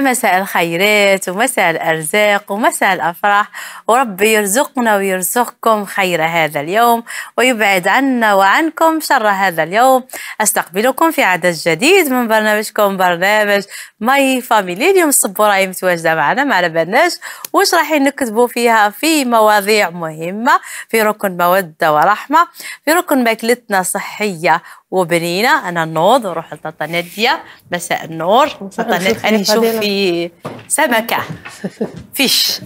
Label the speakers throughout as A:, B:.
A: مساء الخيرات ومساء الأرزاق ومساء الأفراح. وربي يرزقنا ويرزقكم خير هذا اليوم ويبعد عنا وعنكم شر هذا اليوم. أستقبلكم في عدد جديد من برنامجكم برنامج my family اليوم. الصبورة راهي متواجدة معنا مع برنامج واش راح نكتبوا فيها؟ في مواضيع مهمة في ركن مودة ورحمة في ركن ماكلتنا صحية وبنينة أنا نوض وروح لطاطا نادية مساء النور. نادية أنا نشوف في سمكة. فيش.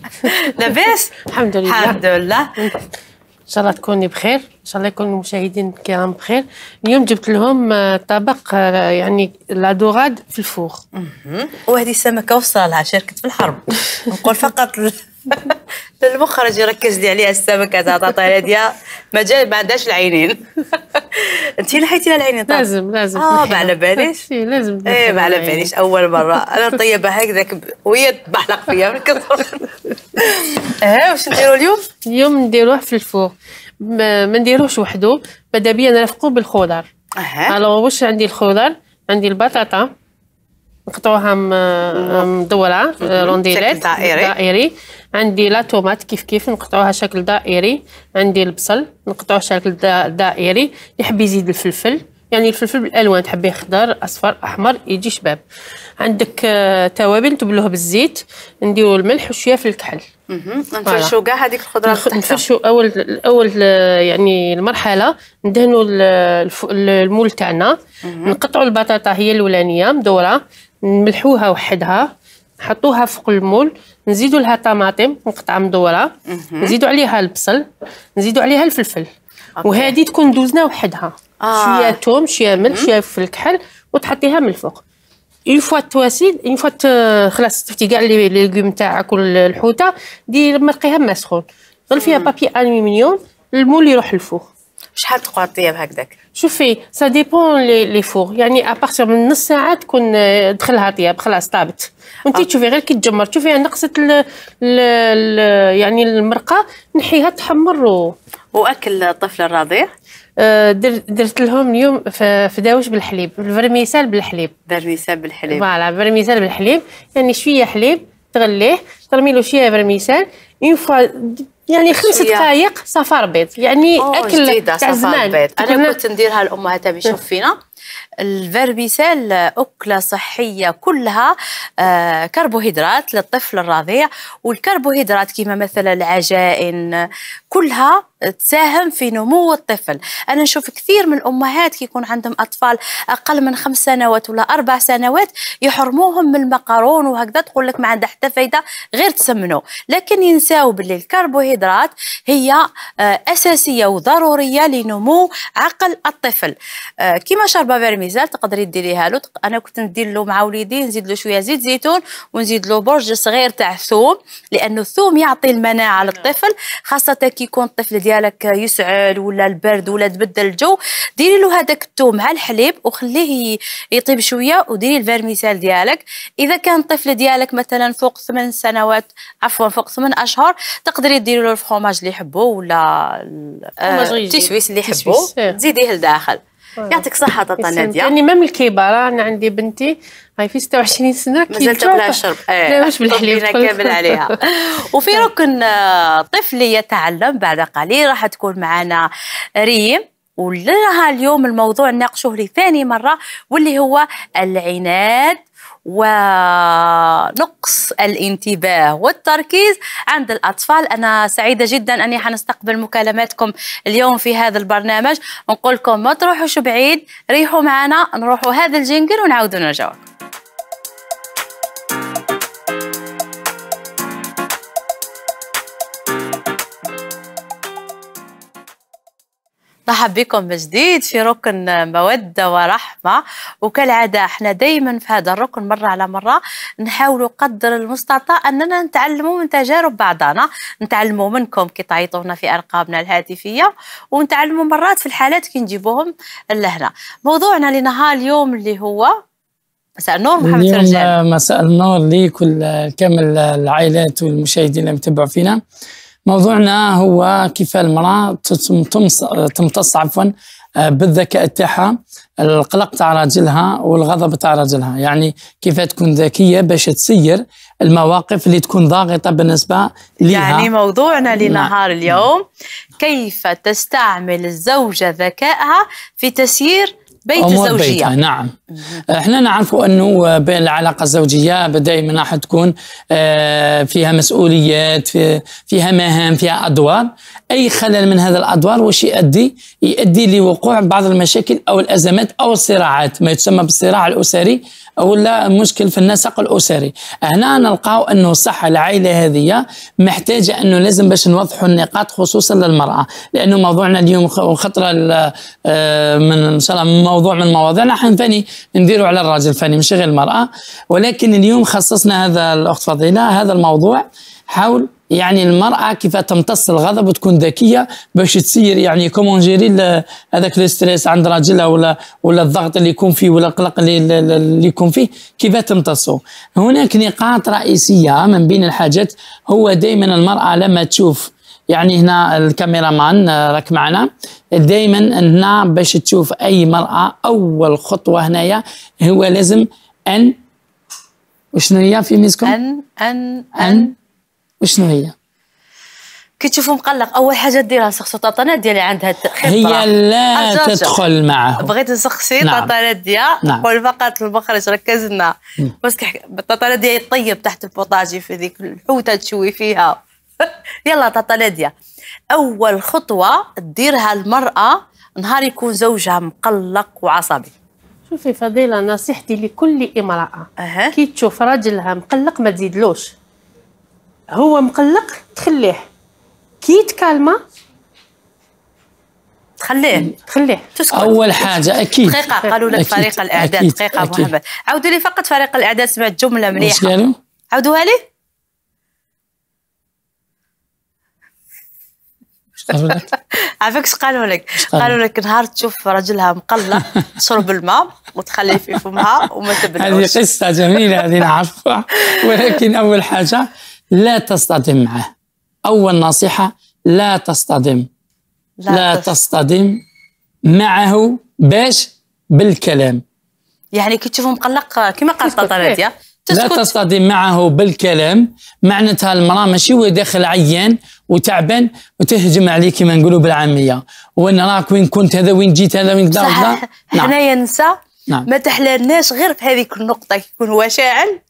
A: لاباس.
B: الحمد لله.
A: الحمد لله.
B: إن شاء الله تكوني بخير. إن شاء الله يكون المشاهدين الكرام بخير. اليوم جبت لهم آه، طبق آه، يعني لا دوغاد في الفوغ
A: وهذه السمكة وصل لها شركة في الحرب. نقول فقط المخرج يركز لي عليها السمكة تاع طاطا نادية ما جا ما عندهاش العينين. انت نحيتي لها العينين؟ طبعا
B: لازم لازم. آه.
A: ما على باليش.
B: لازم إيه
A: ما على. باليش. أول مرة. أنا طيبة هكذاك وهي تبحلق فيا من كثر. آه واش نديروا اليوم؟
B: اليوم نديروه في ال four ما ما نديروهش وحده. ماذا بيا نرافقوه بالخضر.
A: أها.
B: alors واش عندي الخضر؟ عندي البطاطا. نقطعوها م- مدورة آه، رونديلات
A: شكل دائري.
B: دائري. عندي la tomate كيف كيف نقطعوها شكل دائري. عندي البصل نقطعوه شكل دا- دائري. يحب يزيد الفلفل. يعني الفلفل بالألوان تحبيه خضر أصفر أحمر يجي شباب. عندك آه، توابل تبلوها بالزيت. نديرو الملح وشوية في الكحل.
A: نفرشوا كاع هذيك الخضرة.
B: نفرشوا اول اول يعني المرحلة ندهنوا المول تاعنا. نقطعوا البطاطا هي الأولانية مدورة. نملحوها وحدها. نحطوها فوق المول. نزيدوا لها طماطم مقطعه مدورة. نزيدوا عليها البصل. نزيدوا عليها الفلفل.
A: OK.
B: وهذه تكون دوزنا وحدها.
A: آه.
B: شوية توم شوية ملح شوية في الكحل وتحطيها من الفوق. une fois تواسي une fois خلاص تفتي كاع les les légumes تاعك والحوتة دير مرقيها ما سخون ظل فيها papier aluminium ال moule يروح للفوق.
A: شحال تقعد طيب هكذاك؟
B: شوفي ça dépend les les fours يعني à partir من نص ساعة تكون آه، دخلها طياب خلاص طابت. وانت تشوفي غير كي تجمر. تشوفيها نقصت ال ال يعني المرقة نحيها تحمر و
A: وأكل الطفل الرضيع؟
B: آه، درت لهم اليوم فداوش بالحليب ال vermicelle بالحليب.
A: vermicelle بالحليب.
B: voilà vermicelle بالحليب. يعني شوية حليب تغليه ترمي له شوية vermicelle une fois يعني خمس. دقائق صفار بيض. يعني
A: أكل
B: تاع زمان. أنا
A: كنت نديرها الامهات تبي يشوف فينا ال vermicelle أكلة صحية كلها آه، كربوهيدرات للطفل الرضيع. والكربوهيدرات كما مثلا العجائن كلها تساهم في نمو الطفل. أنا نشوف كثير من الأمهات كي يكون عندهم أطفال أقل من خمس سنوات ولا أربع سنوات يحرموهم من المقارون وهكذا. تقول لك ما عندها حتى فايدة غير تسمنوا لكن ينساو باللي الكربوهيدرات هي آه، أساسية وضرورية لنمو عقل الطفل. آه، كيما شربة vermicelle تقدري ديريها له أنا كنت ندير له مع وليدي نزيد له شوية زيت زيتون ونزيد له برج صغير تاع ثوم لأنه الثوم يعطي المناعة للطفل خاصة كي يكون الطفل ديالك يسعل ولا البرد ولا تبدل الجو. ديري له هذاك الثوم مع الحليب وخليه يطيب شوية وديري ال vermicelle ديالك. إذا كان الطفل ديالك مثلا فوق ثمان سنوات عفوا فوق ثمان أشهر تقدري ديري له ال fromage اللي يحبه ولا آه،. التسويس اللي
B: تسويس، إيه.
A: تزيديه لداخل. يعطيك صحة طاطا نادية.
B: يعني مام الكبار. أنا عندي بنتي هاي في 26 سنة كي
A: مازال تاكلها الشرب
B: لا مش بالحليب
A: كامل عليها. وفي ركن آه، طفلي يتعلم بعد قليل راح تكون معنا ريم. ولها اليوم الموضوع نناقشه لثاني مرة واللي هو العناد. ونقص الانتباه والتركيز عند الأطفال. أنا سعيدة جدا أني حنستقبل مكالماتكم اليوم في هذا البرنامج. نقول لكم ما تروحوش بعيد ريحوا معنا نروحوا هذا الجينجل ونعاودوا نرجعوا. مرحبا بكم من جديد في ركن مودة ورحمة. وكالعادة إحنا دايما في هذا الركن مرة على مرة نحاولوا قدر المستطاع أننا نتعلموا من تجارب بعضنا. نتعلموا منكم كي تعيطونا في أرقامنا الهاتفية. ونتعلموا مرات في الحالات كي نجيبوهم لهنا. موضوعنا لنهار اليوم اللي هو مساء النور محمد
C: اليوم مساء النور لكل كامل العائلات والمشاهدين اللي يتابعوا فينا. موضوعنا هو كيف المرأة تمتص عفوا آه، بالذكاء تاعها القلق تاع راجلها والغضب تاع راجلها. يعني كيف تكون ذكية باش تسير المواقف اللي تكون ضاغطة بالنسبة لها
A: يعني موضوعنا
C: نعم.
A: لنهار اليوم كيف تستعمل الزوجة ذكائها في تسيير بيت الزوجية؟
C: بيتها نعم. إحنا نعرف أنه بين العلاقة الزوجية دائما راح تكون آه، فيها مسؤوليات في- فيها مهام فيها أدوار. أي خلل من هذه الأدوار وش يؤدي؟ يؤدي لوقوع بعض المشاكل أو الأزمات أو الصراعات ما يسمى بالصراع الأسري أو لا مشكل في النسق الأسري. هنا نلقاو أنه الصحه العائلة هذه محتاجة أنه لازم باش نوضحوا النقاط خصوصا للمرأة. لأنه موضوعنا اليوم خطره آه، من إن شاء الله موضوع من مواضيعنا حنفاني نديروا على الراجل فاني مش غير المرأة. ولكن اليوم خصصنا هذا الأخت فضيلة هذا الموضوع حول يعني المرأة كيف تمتص الغضب وتكون ذكية باش تسير يعني comment gérer هذاك ال stress عند راجلها ولا ولا الضغط اللي يكون فيه ولا القلق اللي, اللي يكون فيه كيف تمتصه؟ هناك نقاط رئيسية من بين الحاجات هو دائما المرأة لما تشوف يعني هنا الكاميرا مان آه، راك معنا دائما هنا باش تشوف أي مرأة أول خطوة هنايا هو لازم أن وشنو هي في ميزكم؟
A: أن أن
C: أن وشنو هي؟
A: كي تشوفه مقلق أول حاجة ديرها سخسو طاطا نادية اللي عندها
C: هي لا. تدخل معه
A: بغيت نسقسي
C: نعم.
A: طاطا نادية
C: نعم.
A: قول فقط المخرج ركزنا بس طاطا نادية يطيب تحت البوطاجي في ذيك الحوتة تشوي فيها يلا طاطا نادية أول خطوة تديرها المرأة نهار يكون زوجها مقلق وعصبي.
B: شوفي فضيلة نصيحتي لكل امرأة.
A: أها.
B: كي تشوف راجلها مقلق ما تزيدلوش. هو مقلق تخليه. كي تكالما
A: تخليه.
B: تخليه.
A: تسكت.
C: أول حاجة أكيد.
A: دقيقة قالوا لك فريق دقيقة
C: أكيد.
A: محمد عاودوا لي فقط فريق الإعداد سمعت مليحة.
C: قالوا؟
A: عاودوها لي؟
C: قالوا لك؟
A: عافاك اش قالوا؟ لك
C: قالوا؟
A: لك نهار تشوف راجلها مقلق تشرب الماء وتخليه في فمها وما
C: هذه
A: تبلعوش
C: قصة جميلة هذه نعرفها. ولكن أول حاجة لا تصطدم معه. أول نصيحة لا تصطدم لا
A: تص-
C: تصطدم معه باش بالكلام.
A: يعني كي تشوفه مقلق كما قالت طاطا
C: لا تصطدم معه بالكلام معناتها المرأة ماشي هو داخل عيان وتعبان وتهجم عليه كما نقولوا بالعامية وين راك؟ وين كنت هذا؟ وين جيت هذا؟ وين كذا
A: صح
C: وكذا نعم.
A: حنايا نساء
C: نعم.
A: ما تحلالناش غير في هذيك النقطة كي يكون هو شاعل.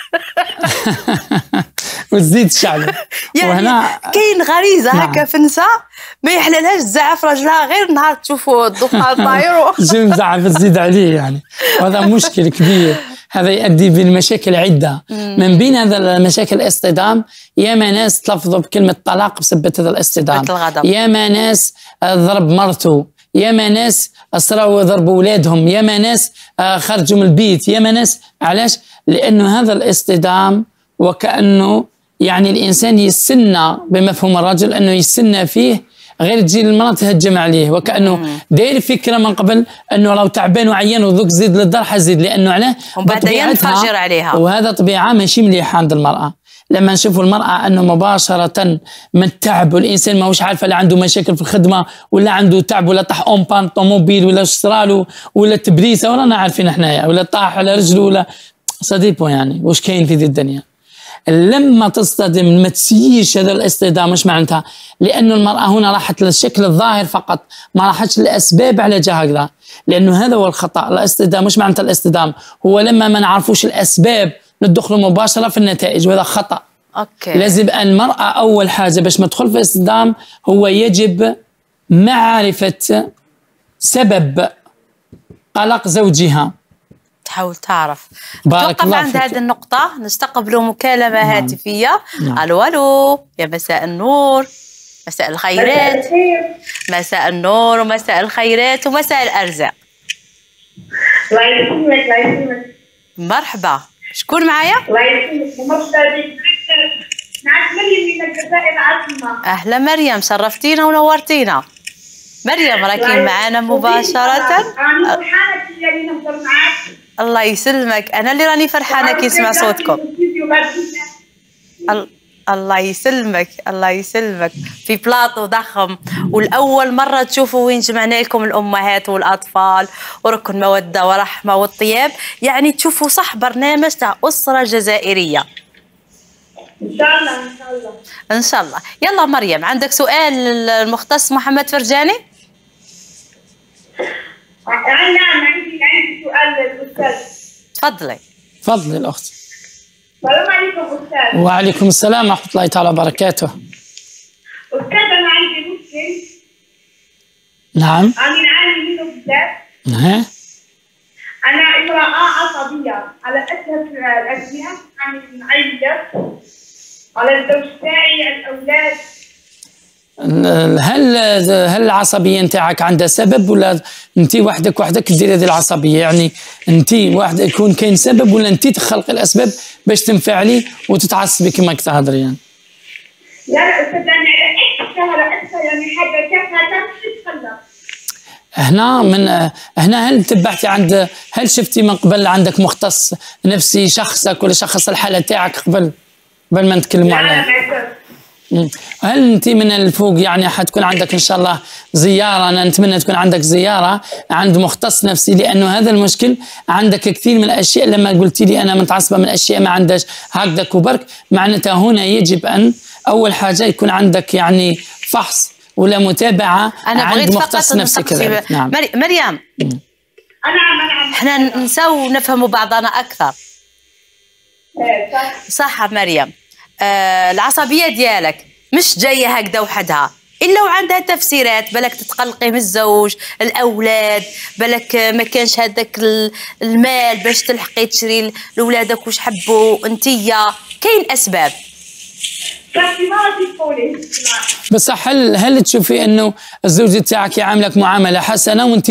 C: وتزيد الشعب
A: يعني
C: وهنا
A: كاين غريزة
C: نعم.
A: هكا في النساء ما يحلالهاش تزعف راجلها غير نهار تشوفوا الدخان طاير
C: جو مزعف تزيد عليه يعني. وهذا مشكل كبير. هذا يؤدي بمشاكل عدة. من بين هذا المشاكل الاصطدام ياما ناس تلفظوا بكلمة طلاق بسبب هذا الاصطدام.
A: الغضب.
C: ياما ناس آه، ضرب مرته. ياما ناس صراو ضربوا اولادهم ياما ناس آه، خرجوا من البيت. ياما ناس علاش؟ لأنه هذا الاصطدام وكأنه يعني الإنسان يستنى بمفهوم الرجل أنه يستنى فيه غير تجي المراه تهجم عليه وكأنه داير فكرة من قبل أنه لو تعبان وعيان وذوك زيد للدار حزيد لأنه علاه بطبيعتها-
A: ينفجر عليها.
C: وهذا طبيعة ماشي مليحه عند المرأة. لما نشوفوا المرأة أنه مباشرة من التعب والإنسان ماهوش عارفة لا عنده مشاكل في الخدمة ولا عنده تعب ولا طاح أون بان طوموبيل ولا صرالو ولا تبريسة ولا عارفين حنايا ولا طاح على رجله ولا صديقه يعني واش كاين في ذي الدنيا؟ لما تصطدم ما تسييش هذا الاصطدام مش معناتها؟ لأنه المرأة هنا راحت للشكل الظاهر فقط ما راحتش للاسباب على جهه هكذا. لأنه هذا هو الخطأ الاصطدام مش معناتها الاصطدام؟ هو لما ما نعرفوش الأسباب ندخلوا مباشرة في النتائج وهذا خطأ.
A: أوكي.
C: لازم المرأة أول حاجة باش ما تدخل في الاصطدام هو يجب معرفة سبب قلق زوجها.
A: تحاول تعرف.
C: بارك الله
A: عند. هذه النقطة نستقبل مكالمة هاتفية.
C: نعم.
A: ألو ألو. يا مساء النور. مساء الخيرات. مساء النور ومساء الخيرات ومساء الأرزاق.
D: الله يسلمك الله يسلمك.
A: مرحبا. شكون معايا؟
D: الله يسلمك ومرحبا بك. معك مريم من الجزائر العاصمة
A: أهلا مريم شرفتينا ونورتينا. مريم راكي معنا مباشرة.
D: أنا فرحانة اللي نهضر معاك؟
A: الله يسلمك. أنا اللي راني فرحانة كي نسمع صوتكم. ال- الله يسلمك الله يسلمك. في بلاطو ضخم. والأول مرة تشوفوا وين جمعنا لكم الأمهات والأطفال وركن مودة ورحمة والطياب. يعني تشوفوا صح برنامج تاع أسرة جزائرية.
D: إن شاء الله إن شاء الله.
A: إن شاء الله. يلا مريم عندك سؤال المختص محمد فرجاني؟
D: نعم عندي عندي. سؤال للاستاذ
A: تفضلي.
C: تفضلي الأخت.
D: السلام عليكم أستاذ.
C: وعليكم السلام ورحمة الله تعالى وبركاته.
D: أستاذ أنا عندي مشكل
C: نعم.
D: أنا نعاني منه بزاف
C: ها
D: أنا امرأة عصبية. على أساس الاشياء أنا نعيط على الزوج تاعي الأولاد.
C: هل هل العصبية نتاعك عندها سبب ولا انت وحدك وحدك تدير هذه العصبية؟ يعني انت واحد يكون كاين سبب ولا انت تخلق الأسباب باش تنفعلي وتتعصبي كما كتهضري يعني؟
D: لا لا أستاذ أنا على أكثر يعني حاجة تافهه تمشي تخلص
C: هنا من هنا هل تبعتي عند هل شفتي من قبل عندك مختص نفسي شخصك ولا شخص الحالة تاعك قبل قبل ما نتكلموا
D: لا
C: على
D: لا ما يصيرش.
C: مم. هل أنت من الفوق يعني حتكون عندك إن شاء الله زيارة أنا نتمنى تكون عندك زيارة عند مختص نفسي لأنه هذا المشكل عندك كثير من الأشياء لما قلت لي أنا متعصبة من أشياء ما عندهاش هكذا وبرك معناتها هنا يجب أن أول حاجة يكون عندك يعني فحص ولا متابعة
A: أنا
C: عند
A: بغيت
C: مختص
A: فقط
C: نفسي كذلك. نعم.
A: مري- مريم.
D: انا
A: إحنا نساو نفهموا بعضنا
D: صح.
A: صح مريم. آه العصبية ديالك مش جاية هكذا وحدها. إلا وعندها تفسيرات بالك تتقلقي من الزوج الأولاد بالك ما كانش هذاك ال- المال باش تلحقي تشري لاولادك واش حبوا أنتيا. كاين
D: أسباب.
C: بس هل هل تشوفي أنه الزوج تاعك يعاملك معاملة حسنة وأنت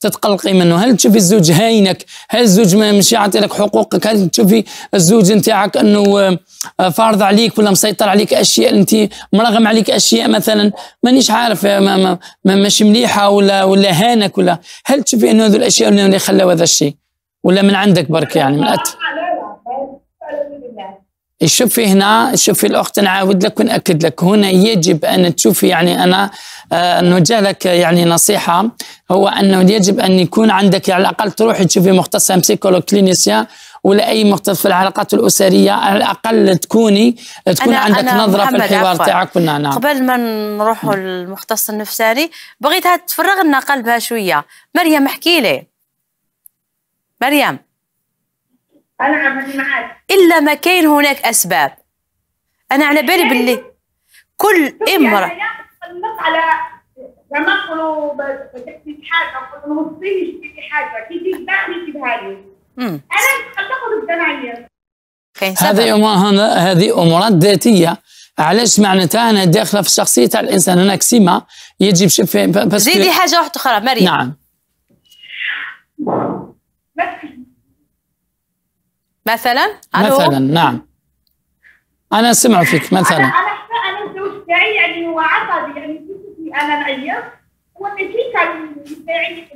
C: تتقلقي منه؟ هل تشوفي الزوج هاينك هل الزوج مش يعطي لك حقوقك؟ هل تشوفي الزوج نتاعك أنه آه، فارض عليك ولا مسيطر عليك أشياء؟ أنت مرغم عليك أشياء مثلا مانيش عارف ما ما ما مش مليحة ولا ولا هانك ولا هل تشوفي أنه هذو الأشياء اللي خلاو هذا الشيء؟ ولا من عندك برك يعني من أت...
D: لا لا الحمد لله
C: شوفي هنا شوفي الاخت نعاود لك ونأكد لك. هنا يجب أن تشوفي يعني أنا آه، نوجه لك يعني نصيحة. هو أنه يجب أن يكون عندك على الأقل تروحي تشوفي مختص psychologue clinicien ولا أي مختص في العلاقات الأسرية. على الأقل تكوني تكون عندك نظرة في الحوار. تاعك نعم نعم.
A: قبل ما نروحوا للمختص النفساني بغيتها تفرغ لنا قلبها شوية. مريم احكي لي. مريم.
D: أنا عملي معاك
A: إلا ما كاين هناك أسباب. أنا على بالي باللي كل إمرأة
D: تخلص على لما نقولوا بدك حاجة نوصيني شتي حاجة كي تجي تباعني تجيبها لي. أنا نعيط
A: كاين
C: هذه أمور هنا هذه أمورات ذاتية. علاش معناتها أنا داخلة في الشخصية تاع الإنسان؟ هناك سمه يجب شوفي بس
A: زيدي حاجة واحدة أخرى مريم.
C: نعم.
D: بس
A: مثلا؟ ألو؟
C: مثلا نعم. أنا سمع فيك مثلا.
D: أنا أنا الزوج تاعي يعني هو عصبي يعني كيف أنا نعيط هو كان يساعدني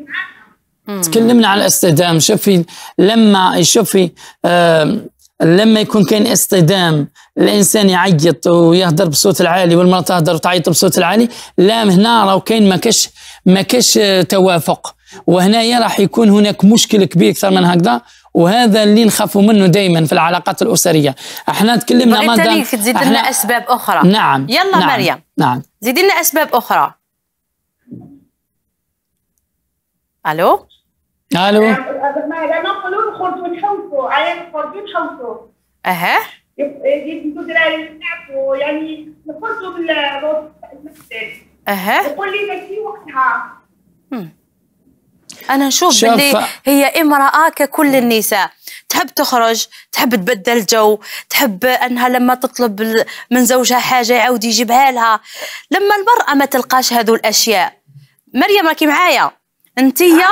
D: معاها
C: تكلمنا عن الاصطدام شوفي لما شوفي لما يكون كاين اصطدام الإنسان يعيط ويهدر بصوت العالي والمرأة تهدر وتعيط بصوت العالي لا هنا راهو كاين ما كاش ما كاش توافق. وهنايا راح يكون هناك مشكل كبير أكثر من هكذا. وهذا اللي نخافوا منه دائما في العلاقات الأسرية. إحنا تكلمنا مادام
A: تزيد لنا أسباب أخرى.
C: نعم
A: يلا
C: نعم
A: مريم.
C: نعم.
A: زيدي لنا أسباب أخرى. ألو؟
C: ألو؟
D: لما نقولوا نخرجوا نحوسوا عيال نخرجوا نحوسوا أها. دراري يعني نخرجوا أها لي وقتها
A: أنا نشوف
C: شوف-
A: باللي هي امراه ككل النساء. تحب تخرج تحب تبدل جو تحب أنها لما تطلب من زوجها حاجة يعاود يجيبها لها. لما المرأة ما تلقاش هذو الأشياء. مريم راكي معايا. انتيا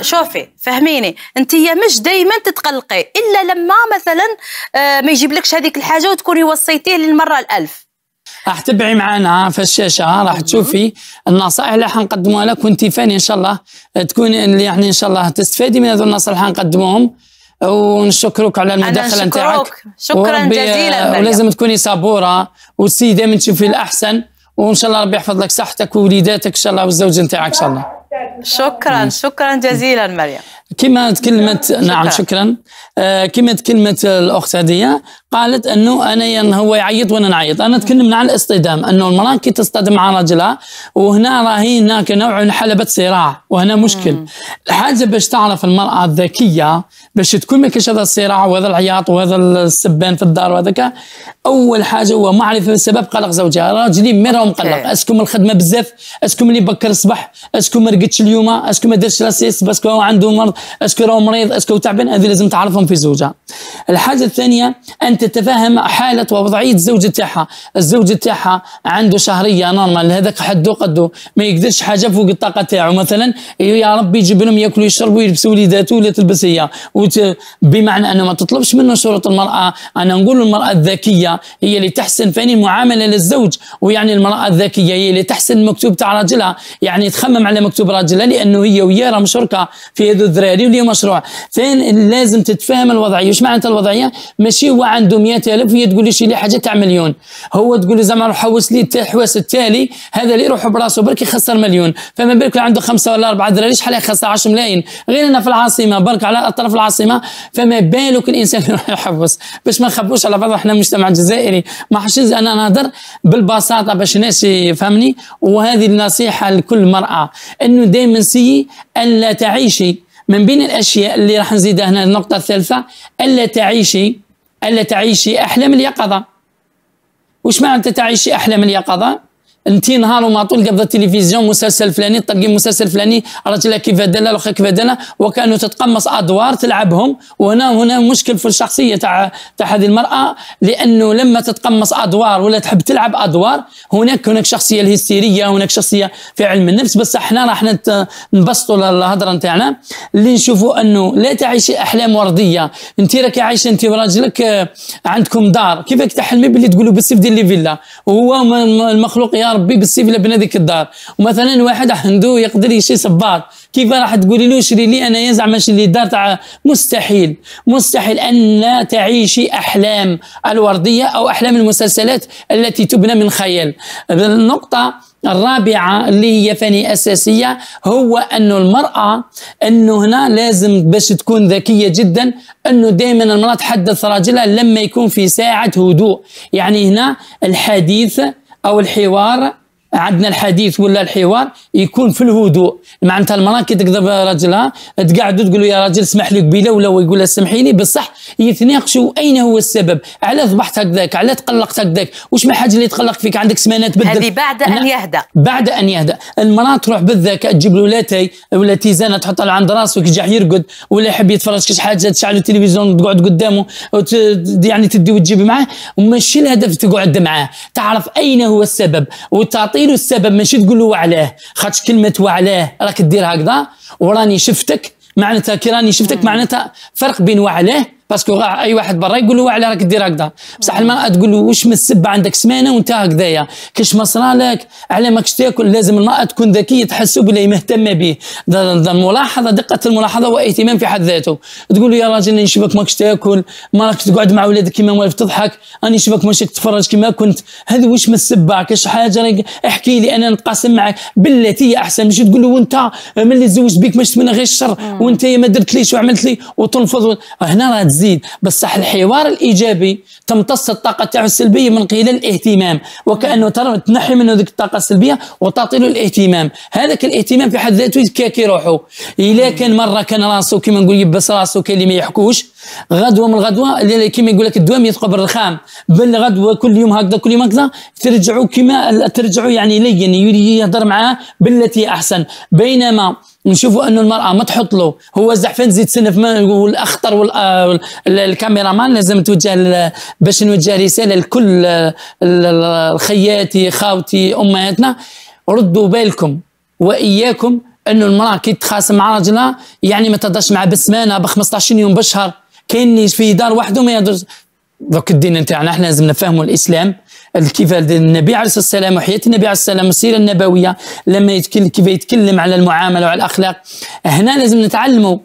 A: شوفي فهميني. انتيا مش دايما تتقلقي. إلا لما مثلا آه، ما يجيبلكش هذيك الحاجة وتكوني وصيتيه للمرة الألف.
C: راح تبعي معنا في الشاشة راح تشوفي النصائح اللي حنقدموها لك وانت فاني إن شاء الله؟ تكون اللي يعني إن شاء الله تستفادي من هذو النصائح اللي حنقدموهم. ونشكرك على المداخلة نتاعك.
A: شكراً جزيلاً، مريم.
C: ولازم تكوني صبورة وتسي دائما تشوفي الأحسن. وإن شاء الله ربي يحفظ لك صحتك ووليداتك إن شاء الله والزوج نتاعك إن شاء الله.
A: شكرا شكرا جزيلا مريم.
C: كما تكلمت نعم شكرا. آه كما تكلمت الأخت هديه قالت أنه أنا ين هو يعيط وأنا نعيط. أنا تكلمنا عن الاصطدام أنه المرأة كي تصطدم مع رجلها وهنا راهي هناك نوع من حلبة صراع وهنا مشكل. الحاجة باش تعرف المرأة الذكية باش تكون ما هذا الصراع وهذا العياط وهذا السبان في الدار وهذاك أول حاجة هو معرفة سبب قلق زوجها. راجلي مي راهو مقلق من الخدمة بزاف est-ce que ملي بكر الصباح est-ce que ما رقدش اليوم est-ce que ما دارش la sieste parce que عنده مرض. est-ce que راهو مريض est-ce que تعبان هذه لازم تعرفهم في زوجها الحاجة الثانية أن تتفهم حالة ووضعيه الزوج تاعها. الزوج تاعها عنده شهرية normal هذاك حدو قدو ما يقدرش حاجة فوق الطاقة تاعو. مثلا يا ربي يجيب لهم ياكلوا يشربوا يلبسوا وليداته ولا تلبس هي. بمعنى أنه ما تطلبش منه شروط المرأة. أنا نقول المرأة الذكية هي اللي تحسن فاني المعامله للزوج. ويعني المرأة الذكية هي اللي تحسن المكتوب تاع راجلها. يعني تخمم على مكتوب راجلها لأنه هي وياه راه مشركة في هذو الذراري. وليه مشروع. ثاني لازم تتفهم الوضعية. وش معناتها الوضعية؟ ماشي هو عنده 100000 وهي تقول لي شي لي حاجة تاع مليون. هو تقول له زعما روح حوس لي الحواس التالي هذا اللي يروح براسه برك يخسر مليون. فما بالك عنده خمسة ولا أربعة دراري شحال يخسر 10 ملايين؟ غير أنا في العاصمة برك على أطراف العاصمة فما بالك الإنسان يروح يحوس. باش ما نخبوش على بعض إحنا مجتمع جزائري. ما حش أنا نهضر بالبساطة باش الناس يفهمني. وهذه النصيحة لكل مرأة إنه دائما سي الا تعيشي. من بين الأشياء اللي راح نزيدها هنا النقطه الثالثة ألا تعيشي ألا تعيشي احلام اليقظة. وش معنى تعيشي احلام اليقظة؟ انت نهار وما طول قبل التلفزيون مسلسل فلاني تلقي مسلسل فلاني رجلها كيف دلها الاخرى كيف دلها وكانه تتقمص أدوار تلعبهم. وهنا هنا مشكل في الشخصية تاع تاع هذه المرأة لأنه لما تتقمص أدوار ولا تحب تلعب أدوار هناك هناك شخصية الهستيرية هناك شخصية في علم النفس بس إحنا راح نبسطوا الهضره نتاعنا. اللي نشوفوا أنه لا تعيشي أحلام وردية. انت راكي عايشة انت وراجلك آه، عندكم دار. كيفك تحلمي باللي تقولوا بالسيف دير لي فيلا؟ وهو المخلوق يا ربي بالسيف لبنى هذيك الدار ومثلا واحد عنده يقدر يشري صباط. كيف راح تقولي له شري لي أنا زعما شري لي دار تاع مستحيل. مستحيل أن تعيشي أحلام الوردية أو أحلام المسلسلات التي تبنى من خيال. النقطة الرابعة اللي هي ثاني أساسية هو أنه المرأة أنه هنا لازم باش تكون ذكية جدا أنه دائما المرأة تحدث راجلها لما يكون في ساعة هدوء. يعني هنا الحديث أو الحوار عندنا الحديث ولا الحوار يكون في الهدوء. معناتها المراه كي تكذب راجلها تقعد تقول يا راجل اسمح لي قبيلة ولا هو يقول لها سمحي لي؟ بصح يتناقشوا أين هو السبب؟ على ذبحت هكذاك؟ على تقلقت هكذاك؟ وش ما حاجة اللي تقلق فيك؟ عندك سمانات بدل
A: هذه بعد
C: أن.
A: يهدأ.
C: بعد أن يهدأ. المرأة تروح بالذكاء تجيب له لاتاي ولا tisane تحطها عند راسه كي يرقد. ولا يحب يتفرج كاش حاجة تشعل التلفزيون تقعد قدامه وت... يعني تدي وتجيب معاه. وماشي الهدف تقعد معاه. تعرف أين هو السبب؟ وتعطي له السبب ماشي تقول له وعلاه. خاطش كلمة وعلاه راك دير هكذا وراني شفتك معناتها كي راني شفتك معناتها فرق بين وعلاه parce que أي واحد برا يقول له وعلى راك دير هكذا. بصح المراه تقول له واش من السبه عندك؟ سمانه وانت هكذايا. كاش ما صرالك على ماكش تاكل لازم المراه تكون ذكيه تحسه باللي مهتمه به. الملاحظة دقة الملاحظة واهتمام في حد ذاته. تقول له يا راجل راني نشوفك ماكش تاكل. ما راكش تقعد مع ولادك كيما والف تضحك. راني نشوفك ماشي تتفرج كيما كنت. هذه واش من السبه كاش حاجة احكي لي أنا نتقاسم معك. بالتي هي أحسن. ماشي تقول له وانت ملي تزوجت بك ماش تمنى غير الشر وانت ما درت ليش وعملت لي وتنفض هنا راه تزيد. بصح الحوار الإيجابي تمتص الطاقة تاعو السلبية من خلال الاهتمام وكأنه ترى تنحي منه ذيك الطاقة السلبية وتعطي الاهتمام. هذاك الاهتمام في حد ذاته يتكاكي روحه الا كان مرة كان راسه كيما نقول يبس راسه كاين اللي ما يحكوش غدوة من اللي كيما يقول لك الدوام يثقب بالرخام بالغدوه كل يوم هكذا كل يوم هكذا ترجعوا كيما ترجعوا يعني لين يهضر معاه بالتي أحسن. بينما نشوفوا انه المرأة ما تحط له هو سنه في ما- والأخطر وال- آه، الكاميرامان لازم توجه باش نوجه رسالة لكل الخياتي خاوتي أمهاتنا. ردوا بالكم وإياكم انه المرأة كي تخاصم مع راجلها يعني ما تهضرش معاه بالسمانه ب 15 يوم بالشهر كاين اللي في دار وحده ما يهضرش دوك الدين نتاعنا إحنا لازم نفهموا الإسلام كيف النبي عليه الصلاة والسلام وحياة النبي عليه الصلاة والسلام السيرة النبوية لما يتكلم كيف يتكلم على المعاملة وعلى الأخلاق. هنا لازم نتعلموا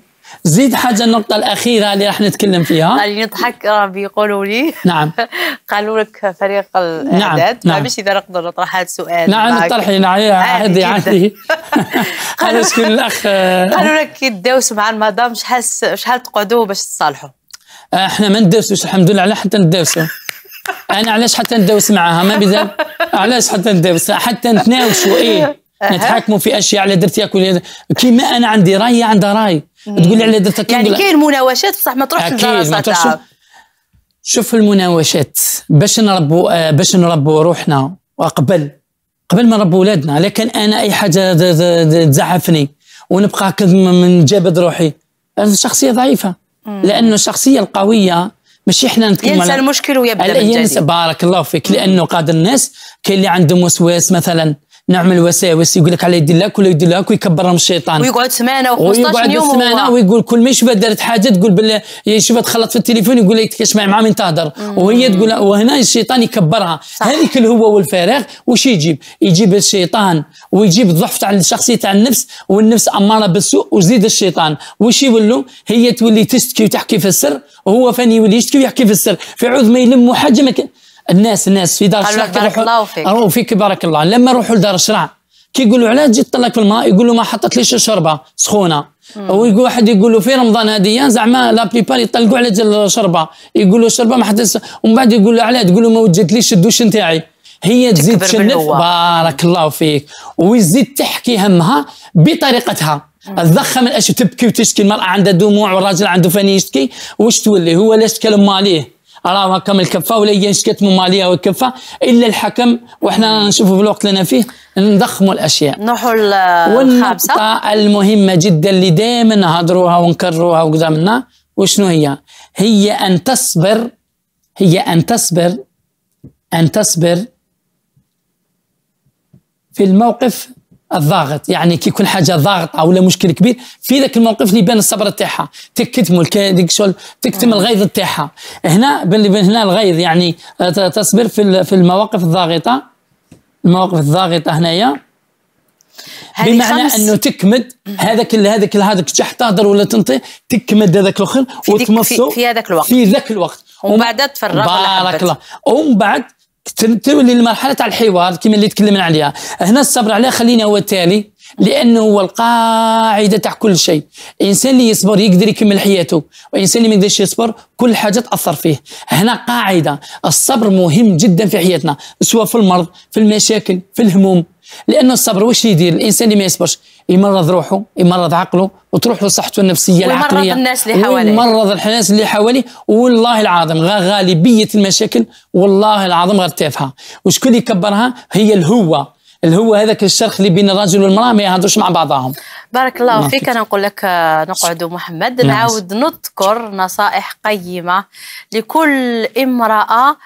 C: زيد حاجة النقطة الأخيرة اللي راح نتكلم فيها.
A: اللي نضحك بيقولوا لي.
C: نعم.
A: قالوا لك فريق الإعداد.
C: نعم.
A: ما باش إذا نقدر نطرح هذا السؤال
C: نعم. نطرحي عادي
A: عادي
C: أنا شكون الأخ.
A: قالوا لك كي تداوسوا مع المدام شحال شحال تقعدوا باش تصالحوا.
C: إحنا ما ندوسوش الحمد لله. على حتى ندوسوا أنا علاش حتى ندوس معاها؟ ما بذل علاش حتى ندوس حتى نتناوشوا إيه. نتحاكموا في أشياء على درتيك ولا كيما أنا عندي رأي عندها رأي. تقول لي على درتك
A: يعني كاين مناوشات بصح ما تروحش
C: تروحش شوف المناوشات. باش نربوا آه، باش نربوا روحنا وقبل قبل ما نربوا ولادنا. لكن أنا أي حاجة تزعفني ونبقى هكا من جابد روحي شخصية ضعيفة. لأنه الشخصية القوية مش إحنا نتكلم
A: ينسى المشكل ويبدأ من جديد.
C: بارك الله فيك. لأنه قاد الناس كاين اللي عندهم وسواس مثلا. نعمل وساوس يقول لك على يدير لك ولا يدير لك ويكبرهم الشيطان.
A: ويقعد سمانه و15
C: ويقعد
A: يوم
C: السمانه
A: وهو-
C: ويقول كل ما يشوفها دارت حاجة تقول بالله يشوفها تخلط في التليفون يقول لك تسمع مع من تهدر وهي تقول وهنا الشيطان يكبرها. هذيك الهوه والفراغ وش يجيب؟ يجيب الشيطان ويجيب الضعف تاع الشخصية تاع النفس والنفس أمارة بالسوء وزيد الشيطان. وش يولوا؟ هي تولي تشتكي وتحكي في السر وهو فاني يولي يشتكي ويحكي في السر. في عوض ما يلموا حاجة ما الناس الناس في دار الشرع
A: بارك الله فيك.
C: بارك الله. لما نروحوا لدار الشرع كي يقولوا علاش جيت طلق في الماء. يقولوا ما حطت ليش شربه سخونة. ويقول واحد يقول له في رمضان هذه زعما لا بليبار يطلقوا على الشربة. يقولوا شربه ما حطت ومن بعد يقول له علاش تقول له ما وجدتليش الدوش نتاعي؟ هي تزيد تشنف. بارك الله فيك. ويزيد تحكي همها بطريقتها. تضخم الأشياء تبكي وتشكي المرأة عندها دموع والراجل عنده فاني يشتكي. واش تولي؟ هو لاش تكلم ماليه؟ راه هكا من الكفه ولا من مالية والكفة. إلا الحكم وإحنا نشوفوا في الوقت اللي أنا فيه نضخموا الأشياء.
A: نروحوا الخامسة.
C: والنقطة المهمة جدا اللي دائما نهضروها ونكرروها قدامنا وشنو هي؟ هي أن تصبر هي أن تصبر أن تصبر في الموقف الضاغط. يعني كي يكون حاجة ضاغطة ولا مشكل كبير في ذاك الموقف اللي يبان الصبر تاعها تكتم ديك شغل تكتم الغيظ تاعها هنا باللي بين هنا الغيظ. يعني ت- تصبر في في المواقف الضاغطة. المواقف الضاغطة هنايا. بمعنى أنه تكمد هذاك هذاك هذاك تح تهضر ولا تنطي تكمد هذاك
A: الأخر
C: وتمصو
A: في- هذاك الوقت.
C: في ذاك الوقت.
A: ومن بعد تفرغ
C: بارك. الله. ومن بعد تولي المرحله تاع الحوار كما اللي تكلمنا عليها. هنا الصبر عليه خلينا هو التالي لأنه هو القاعدة تاع كل شيء. الانسان اللي يصبر يقدر يكمل حياته والانسان اللي ما يقدرش يصبر كل حاجة تأثر فيه. هنا قاعدة. الصبر مهم جدا في حياتنا سواء في المرض في المشاكل في الهموم. لأن الصبر واش يدير؟ الإنسان اللي ما يصبرش يمرض روحه يمرض عقله وتروح له صحته النفسيه العقلية.
A: الناس اللي حواليه.
C: ويمرض الناس اللي حواليه. والله العظيم غا غالبية المشاكل والله العظيم غير تافهه وشكون اللي يكبرها هي الهوه الهوه هذاك الشرخ اللي بين الرجل والمرأة ما يهضروش مع بعضهم.
A: بارك الله فيك
C: فيك.
A: أنا نقول لك آه، نقعد محمد.
C: نعم.
A: نعاود نذكر نصائح قيمة لكل امرأة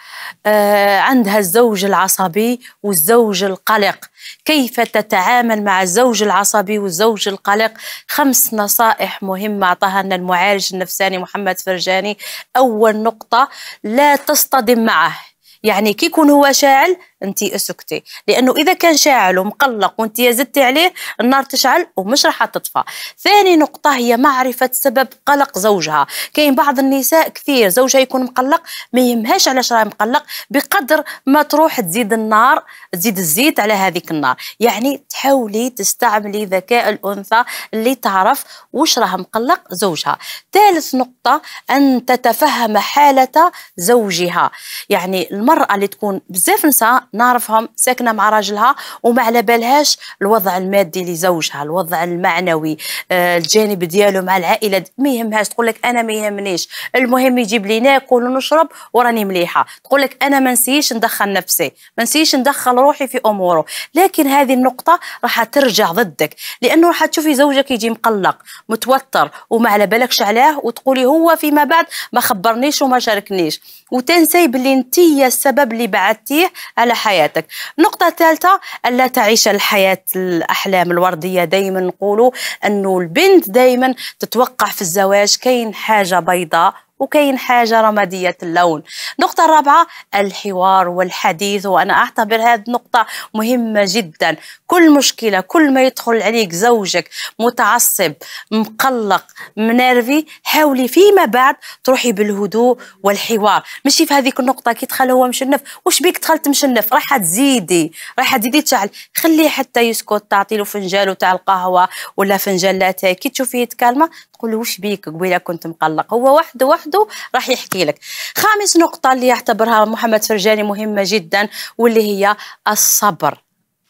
A: آه، عندها الزوج العصبي والزوج القلق. كيف تتعامل مع الزوج العصبي والزوج القلق؟ خمس نصائح مهمة أعطاها لنا المعالج النفساني محمد فرجاني. أول نقطة لا تصطدم معه. يعني كي يكون هو شاعل انت اسكتي. لأنه إذا كان شاعل ومقلق وانت زدتي عليه النار تشعل ومش راح تطفى. ثاني نقطة هي معرفة سبب قلق زوجها. كاين بعض النساء كثير زوجها يكون مقلق ما يهمهاش علاش راه مقلق بقدر ما تروح تزيد النار تزيد الزيت على هذيك النار. يعني تحاولي تستعملي ذكاء الأنثى اللي تعرف وش راه مقلق زوجها. ثالث نقطة أن تتفهم حالة زوجها. يعني المرأة اللي تكون بزاف نساء نعرفهم ساكنة مع راجلها وما على بالهاش الوضع المادي لزوجها الوضع المعنوي آه، الجانب ديالو مع العائلة ما يهمهاش. تقول لك أنا ما يهمنيش. المهم يجيب لي ناكل ونشرب وراني مليحة. تقول لك أنا ما نسيش ندخل نفسي ما نسيش ندخل روحي في أموره. لكن هذه النقطة راح ترجع ضدك لأنه راح تشوفي زوجك يجي مقلق متوتر وما على بالكش عليه وتقولي هو فيما بعد ما خبرنيش وما شاركنيش. وتنسي باللي انت السبب اللي بعدتيه على حياتك. نقطة ثالثة ألا تعيش الحياة الأحلام الوردية؟ دايما نقولوا أنه البنت دايما تتوقع في الزواج كاين حاجة بيضاء. وكاين حاجة رمادية اللون. النقطة الرابعة الحوار والحديث وأنا أعتبر هذه النقطة مهمة جدا. كل مشكلة كل ما يدخل عليك زوجك متعصب مقلق منرفي حاولي فيما بعد تروحي بالهدوء والحوار. ماشي في هذيك النقطة كي دخل هو مشنف. وش بيك دخلت مشنف؟ راح تزيدي راح تزيدي تشعل. خليه حتى يسكت تعطي له فنجان تاع القهوة ولا فنجان لاتاي كي تشوفيه يتكلم تقول له وش بيك؟ قبيلة كنت مقلق هو وحده وحده. راح يحكي لك. خامس نقطة اللي يعتبرها محمد فرجاني مهمة جدا واللي هي الصبر.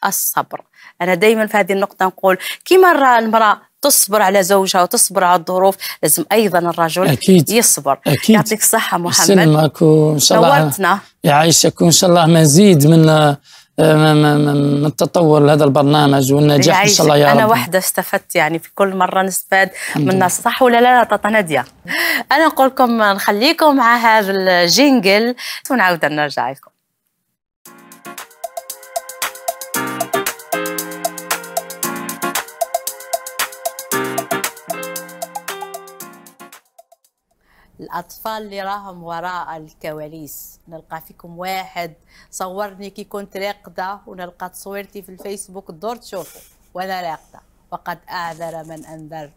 A: الصبر. أنا دايما في هذه النقطة نقول كي مرة المرأة تصبر على زوجها وتصبر على الظروف لازم أيضا الرجل
C: أكيد.
A: يصبر.
C: أكيد.
A: يعطيك الصحة محمد.
C: سلمك وإن شاء الله يعيشك وإن شاء الله مزيد من من من التطور لهذا البرنامج والنجاح إن شاء الله يا
A: أنا
C: رب.
A: وحدة استفدت يعني في كل مرة نستفاد من الناس صح ولا لا طاطا ناديه أنا نقول لكم نخليكم مع هذا الجينجل ونعاود نرجع لكم. الأطفال اللي راهم وراء الكواليس. نلقى فيكم واحد صورني كي كنت راقدة ونلقى تصويرتي في الفيسبوك. الدور تشوفوا وأنا راقدة. وقد أعذر من أنذر.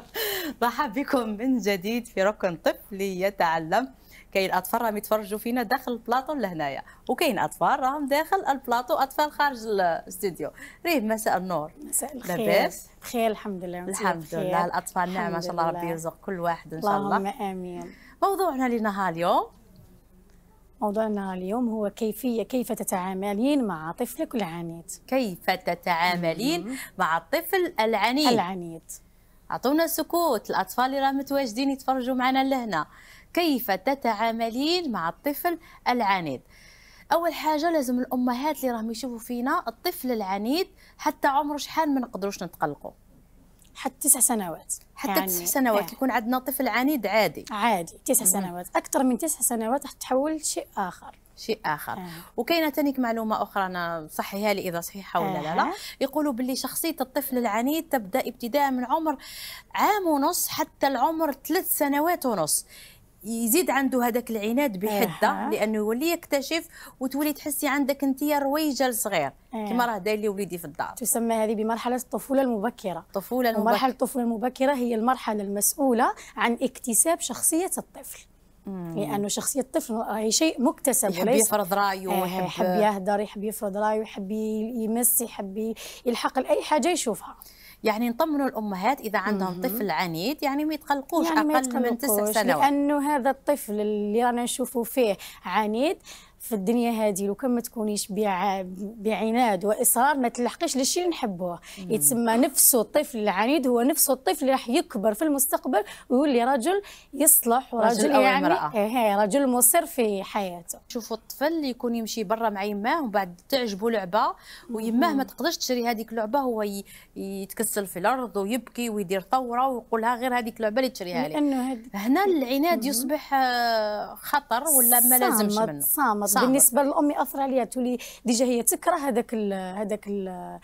A: مرحبا بكم من جديد في ركن طفلي يتعلم. كاين أطفال راهم يتفرجوا فينا داخل البلاطو لهنايا وكاين أطفال راهم داخل البلاطو أطفال خارج الاستوديو. ريم مساء النور.
E: مساء الخير.
A: لاباس؟
E: بخير الحمد لله.
A: الحمد؟ لله. الأطفال نعمة إن شاء الله ربي. يرزق كل واحد إن شاء الله.
E: اللهم آمين.
A: موضوعنا لنهار اليوم؟
E: موضوعنا اليوم هو كيفية كيف تتعاملين مع طفلك العنيد؟
A: كيف تتعاملين مع الطفل العنيد؟
E: العنيد.
A: أعطونا سكوت. الأطفال اللي راهم متواجدين يتفرجوا معنا لهنا. كيف تتعاملين مع الطفل العنيد؟ أول حاجة لازم الأمهات اللي راهم يشوفوا فينا الطفل العنيد حتى عمره شحال ما نقدروش نتقلقوا
E: حتى تسع سنوات.
A: حتى يعني تسع سنوات
E: آه.
A: يكون عندنا طفل عنيد عادي.
E: عادي تسع سنوات. أكثر من تسع سنوات راح تتحول شيء آخر.
A: شيء آخر.
E: آه.
A: وكاينة تانيك معلومة أخرى أنا صحيها لي إذا صحيحة ولا لا, لا.
E: آه.
A: يقولوا باللي شخصية الطفل العنيد تبدأ ابتداء من عمر عام ونص حتى العمر ثلاث سنوات ونص. يزيد عنده هذاك العناد
E: بحدة.
A: لأنه يولي يكتشف وتولي تحسي عندك أنت رويجل صغير.
E: آه.
A: كما راه داير لي وليدي في الدار.
E: تسمى هذه بمرحلة الطفولة المبكرة. الطفولة
A: المبكرة.
E: الطفولة المبكرة هي المرحلة المسؤولة عن اكتساب شخصية الطفل. لأنه شخصية الطفل هي شيء مكتسب
A: يحب
E: وليس
A: يفرض رأيه
E: آه،
A: ويحب
E: يحب يهدر يحب يفرض رأيه يحب يمس يحب يلحق لأي حاجة يشوفها.
A: يعني نطمنوا الأمهات إذا عندهم طفل عنيد يعني ما يتقلقوش
E: يعني ما
A: أقل من تسع سنوات.
E: لأنه هذا الطفل اللي رانا نشوفوا فيه عنيد في الدنيا هذه لو كان ما تكونيش بع... بعناد وإصرار ما تلحقيش للشيء اللي نحبوه. يتسمى نفسه الطفل العنيد هو نفسه الطفل اللي راح يكبر في المستقبل ويولي رجل يصلح ورجل
A: رجل
E: يعني. إيه، رجل مصر في حياته.
A: شوفوا الطفل يكون يمشي برا مع يماه ومن بعد تعجبه لعبة ويماه ما تقدرش تشري هذيك اللعبة هو يتكسل في الأرض ويبكي ويدير ثورة ويقولها غير هذيك اللعبة اللي تشريها لي هنا العناد يصبح خطر ولا ما لازمش منه.
E: صامت.
A: صامت.
E: بالنسبة للأم ياثر عليها تولي déjà هي تكره هذاك هذاك ال-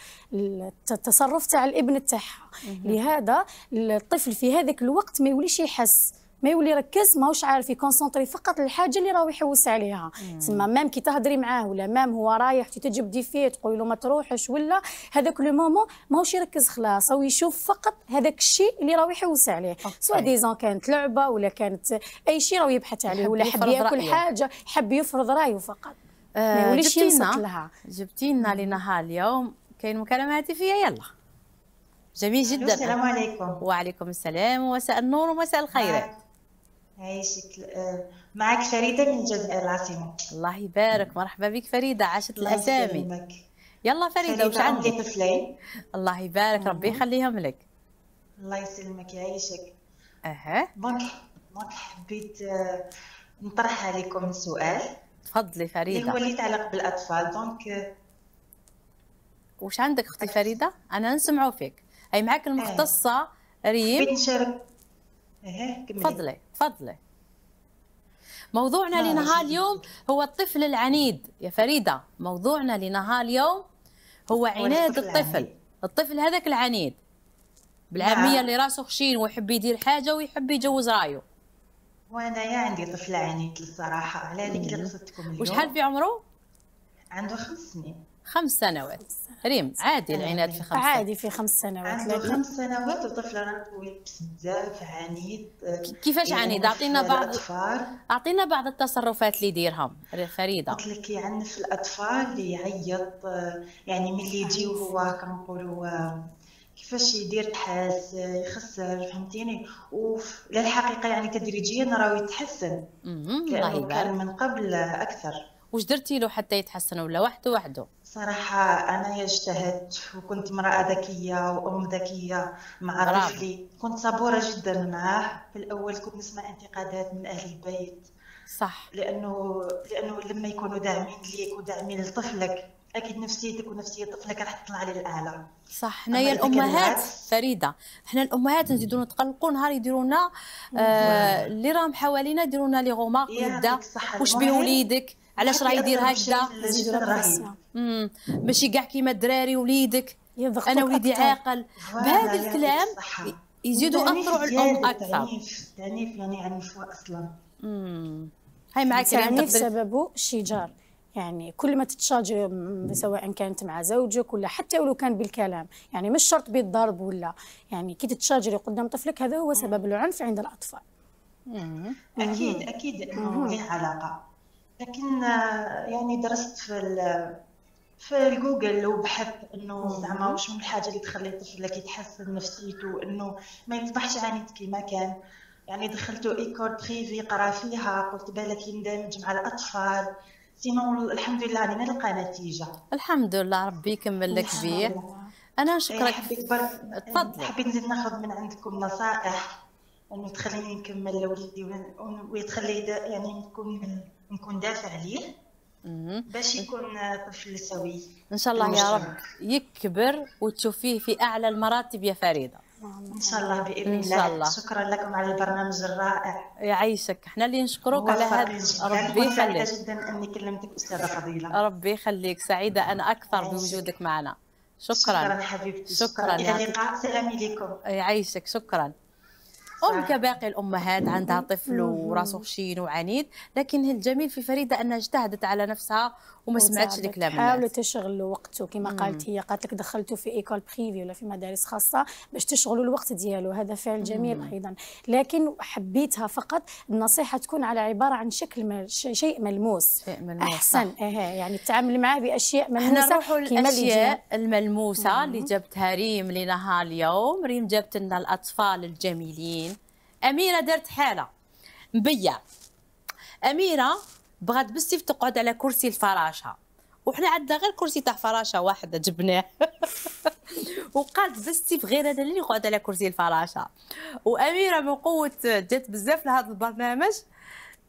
E: التصرف تاع الابن تاعها. لهذا الطفل في هذاك الوقت ما يوليش يحس. ما يولي يركز ماهوش عارف ي concentrer فقط الحاجة اللي راهو يحوس عليها. تسمى même كي تهضري معاه ولا même هو رايح تي تجبدي فيه تقولي له ما تروحش ولا هذاك le moment ماهوش يركز خلاص هو يشوف فقط هذاك الشيء اللي راهو يحوس عليه. سواء disons كانت لعبة ولا كانت أي شيء راهو يبحث عليه ولا حب
A: يفرض
E: ياكل. حاجة حب يفرض رأيه فقط. ما
A: آه،
E: يوليش ينصت
A: جبتينا
E: لها.
A: جبتينا لنهار اليوم كاين مكالمه هاتفيه يلا. جميل جدا.
F: السلام عليكم.
A: وعليكم السلام ومساء النور ومساء الخيرات
F: عايشك آه، معك فريدة من الجزائر العاصمة
A: الله يبارك. مرحبا بك فريدة. عاشت
F: الله
A: الأسامي.
F: يسلمك.
A: يلا فريدة وش
F: فريدة عندي
A: عندك؟
F: طفلين؟
A: الله يبارك. ربي يخليهم لك.
F: الله يسلمك يعيشك
A: أها.
F: donc donc حبيت آه، نطرح عليكم سؤال.
A: تفضلي
F: اللي هو
A: فريده
F: اللي يتعلق بالأطفال. donc آه،
A: وش عندك أختي فريدة؟ أنا نسمعوا فيك. هي معك المختصة
F: حبيت
A: ريم
F: نشارك أها
A: تفضلي. تفضلي. موضوعنا لنهار. اليوم هو الطفل العنيد. يا فريدة موضوعنا لنهار اليوم هو عناد
F: الطفل
A: الطفل
F: العنيد.
A: الطفل. هذاك العنيد. بالعامية
F: نعم.
A: اللي راسه خشين ويحب يدير حاجة ويحب يجوز رأيه.
F: وانايا عندي طفل عنيد الصراحة. على هذيك اللي قصدتكم اليوم.
A: وشحال في عمره؟
F: عنده خمس سنين.
A: خمس سنوات. ريم عادي العناد في خمس سنوات.
E: عادي في خمس سنوات
F: عنده
E: لكن
F: خمس سنوات وطفل راه بزاف عنيد آه،
A: كيفاش عنيد؟
F: يعنف
A: أعطينا بعض-
F: الأطفال.
A: أعطينا بعض التصرفات اللي يديرهم. فريدة.
F: قلت لك يعنف الأطفال يعيط آه، يعني ملي يجيو هو كنقولوا آه، كيفاش يدير تحاس آه، يخسر فهمتيني؟ وللحقيقه يعني تدريجيا راهو يتحسن. كان من قبل آه، أكثر.
A: واش درتي له حتى يتحسن ولا وحده وحده؟
F: صراحة أنا اجتهدت وكنت امرأة ذكية وأم ذكية مع. طفلي. كنت صبورة جدا معه في الأول كنت نسمع انتقادات من أهل البيت.
A: صح.
F: لأنه لأنه لما يكونوا داعمين ليك وداعمين لطفلك أكيد نفسيتك ونفسية طفلك راح تطلع للأعلى
A: صح. حنايا
F: الأمهات؟
A: فريدة. حنا الأمهات نزيدو نتقلقوا نهار يديروا لنا آه اللي راهم حوالينا يديروا لنا لي غومارك
F: يعطيك
A: يبدا
F: الصحة.
A: واش
F: المهم،
A: بيه وليدك علاش راه يدير هكذا؟ امم ماشي كاع كيما الدراري وليدك. أنا وليدي. عاقل. بهذا الكلام. يزيدوا ياثروا على
F: الأم
A: أكثر.
F: التعنيف التعنيف يعني يعنفوا أصلا
A: امم هاي معك
E: التعنيف
A: تقدر
E: سببه الشجار يعني كل ما تتشاجر سواء كانت مع زوجك ولا حتى ولو كان بالكلام. يعني مش شرط بالضرب ولا. يعني كي تتشاجري قدام طفلك هذا هو سبب العنف عند الأطفال.
F: أكيد أكيد إنه له علاقة. لكن آه، يعني درست في ال- في الجوجل وبحثت إنه زعما واش من الحاجة اللي تخلي طفلك يتحسن نفسيته إنه ما يصبحش عنيد كيما كان يعني دخلته école privée قرا فيها قلت بالك يندمج مع الأطفال sinon الحمد لله راني نلقى نتيجة
A: الحمد لله ربي يكمل لك بيه. أنا
F: إيه،
A: نشكرك
F: حبيت برك
A: تفضلي.
F: حبيت نزيد ناخذ من عندكم نصائح إنه تخليني نكمل لوليدي وتخلي دا يعني نكون نكون دافع ليه. باش يكون طفل سوي.
A: إن شاء الله يا رب. يكبر وتشوفيه في أعلى المراتب يا فريدة.
F: إن شاء الله بإذن
A: إن
F: الله.
A: شاء الله.
F: شكرا لكم على البرنامج الرائع.
A: يعيشك. إحنا اللي نشكرك على هذا. ربي يخليك
F: جدا إني كلمتك أستاذة فضيلة.
A: ربي يخليك. سعيدة أنا
F: أكثر.
A: بوجودك معنا.
F: شكرا.
A: شكرا
F: حبيبتي.
A: شكراً
F: إلى
A: يعطيك.
F: اللقاء. سلامي لكم
A: يعيشك. شكرا. أم كباقي الأمهات عندها طفل وراسه خشين وعنيد لكن الجميل في فريدة أنها اجتهدت على نفسها وما سمعتش
E: وتعبت.
A: لكلام
E: حاولوا تشغلوا وقته كما قالت هي قالت لك دخلته في école privée ولا في مدارس خاصة باش تشغلوا الوقت ديالو. هذا فعل جميل أيضا. لكن حبيتها فقط النصيحة تكون على عبارة عن شكل مل... ش- شيء ملموس.
A: شيء ملموس،
E: أحسن.
A: صح.
E: يعني التعامل معاه بأشياء
A: إحنا
E: ملموسة
A: نروحوا
E: كما اللي
A: للأشياء
E: جا-
A: الملموسة اللي جبتها ريم لنا اليوم. ريم جبت لنا الأطفال الجميلين. أميرة درت حالة. مبيع أميرة بغات بالسيف تقعد على كرسي الفراشة. وحنا عندنا غير كرسي تاع فراشة واحدة جبناه. وقالت بالسيف غير هذا اللي يقعد على كرسي الفراشة. وأميرة من قوة جات بزاف لهذا البرنامج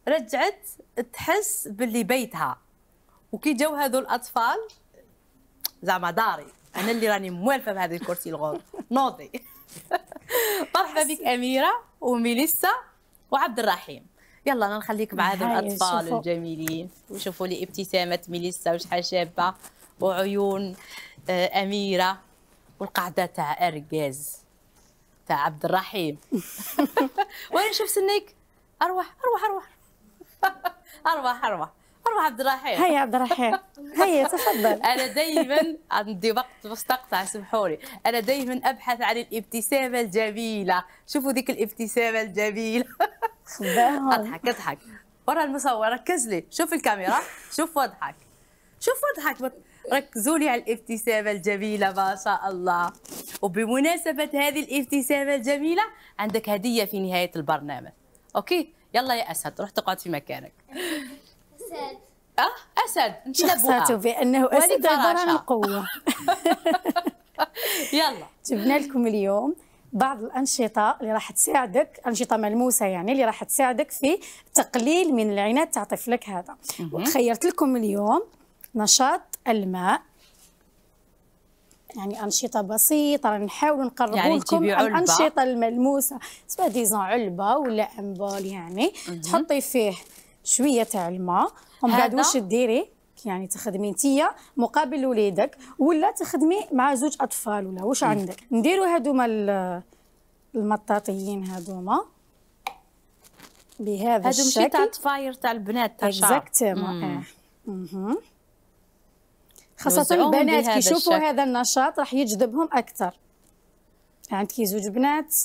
A: رجعت تحس باللي بيتها. وكي جاو هذو الأطفال زعما داري أنا اللي راني موالفة بهذا الكرسي الغوض نوضي. مرحبا بك أميرة وميليسا وعبد الرحيم. يلا أنا نخليك مع هذو
E: الأطفال.
A: الجميلين. وشوفوا لي ابتسامة ميليسا وشحال شابة وعيون آه، أميرة والقعده تاع ارجاز تاع عبد الرحيم. وين نشوف سنيك؟ أروح أروح أروح. أروح أروح. أروح عبد الرحيم.
E: هيا عبد الرحيم. هيا تفضل.
A: أنا دائما عندي وقت مستقطع سامحوا لي. أنا دائما أبحث عن الابتسامة الجميلة. شوفوا ذيك الابتسامة
E: الجميلة.
A: اضحك اضحك. ورا المصور ركز لي. شوف الكاميرا. شوف واضحك شوف واضحك ركزوا لي على الابتسامه الجميله ما شاء الله. وبمناسبة هذه الابتسامه الجميلة عندك هدية في نهاية البرنامج. OK؟ يلا يا أسد روح تقعد في مكانك.
G: ساد
A: أه؟ أسد. انت لا
E: شخصاته
A: بؤة.
E: بانه
A: وهذه
E: أسد عباره عن. القوة.
A: يلا.
E: جبنا لكم اليوم بعض الأنشطة اللي راح تساعدك أنشطة ملموسة يعني اللي راح تساعدك في تقليل من العناد تاع طفلك هذا. وتخيرت لكم اليوم نشاط الماء. يعني أنشطة بسيطة راح نحاول نقرب
A: يعني
E: لكم. الأنشطة الملموسة. سواء ديزون علبة ولا أمبول يعني. تحطي فيه شوية تاع الماء ومن بعد؟ واش ديري يعني تخدمي انتيا مقابل وليدك ولا تخدمي مع زوج أطفال ولا؟ واش عندك؟ نديروا هذوما ال- المطاطيين هذوما بهذا
A: هادو ماشي تاع
E: الشكل
A: الطفاير تاع البنات تاع الشعر
E: exactement
A: مم.
E: آه. خاصة البنات
A: بهذا
E: كي يشوفوا
A: الشكل.
E: هذا النشاط راح يجذبهم أكثر. عندك زوج بنات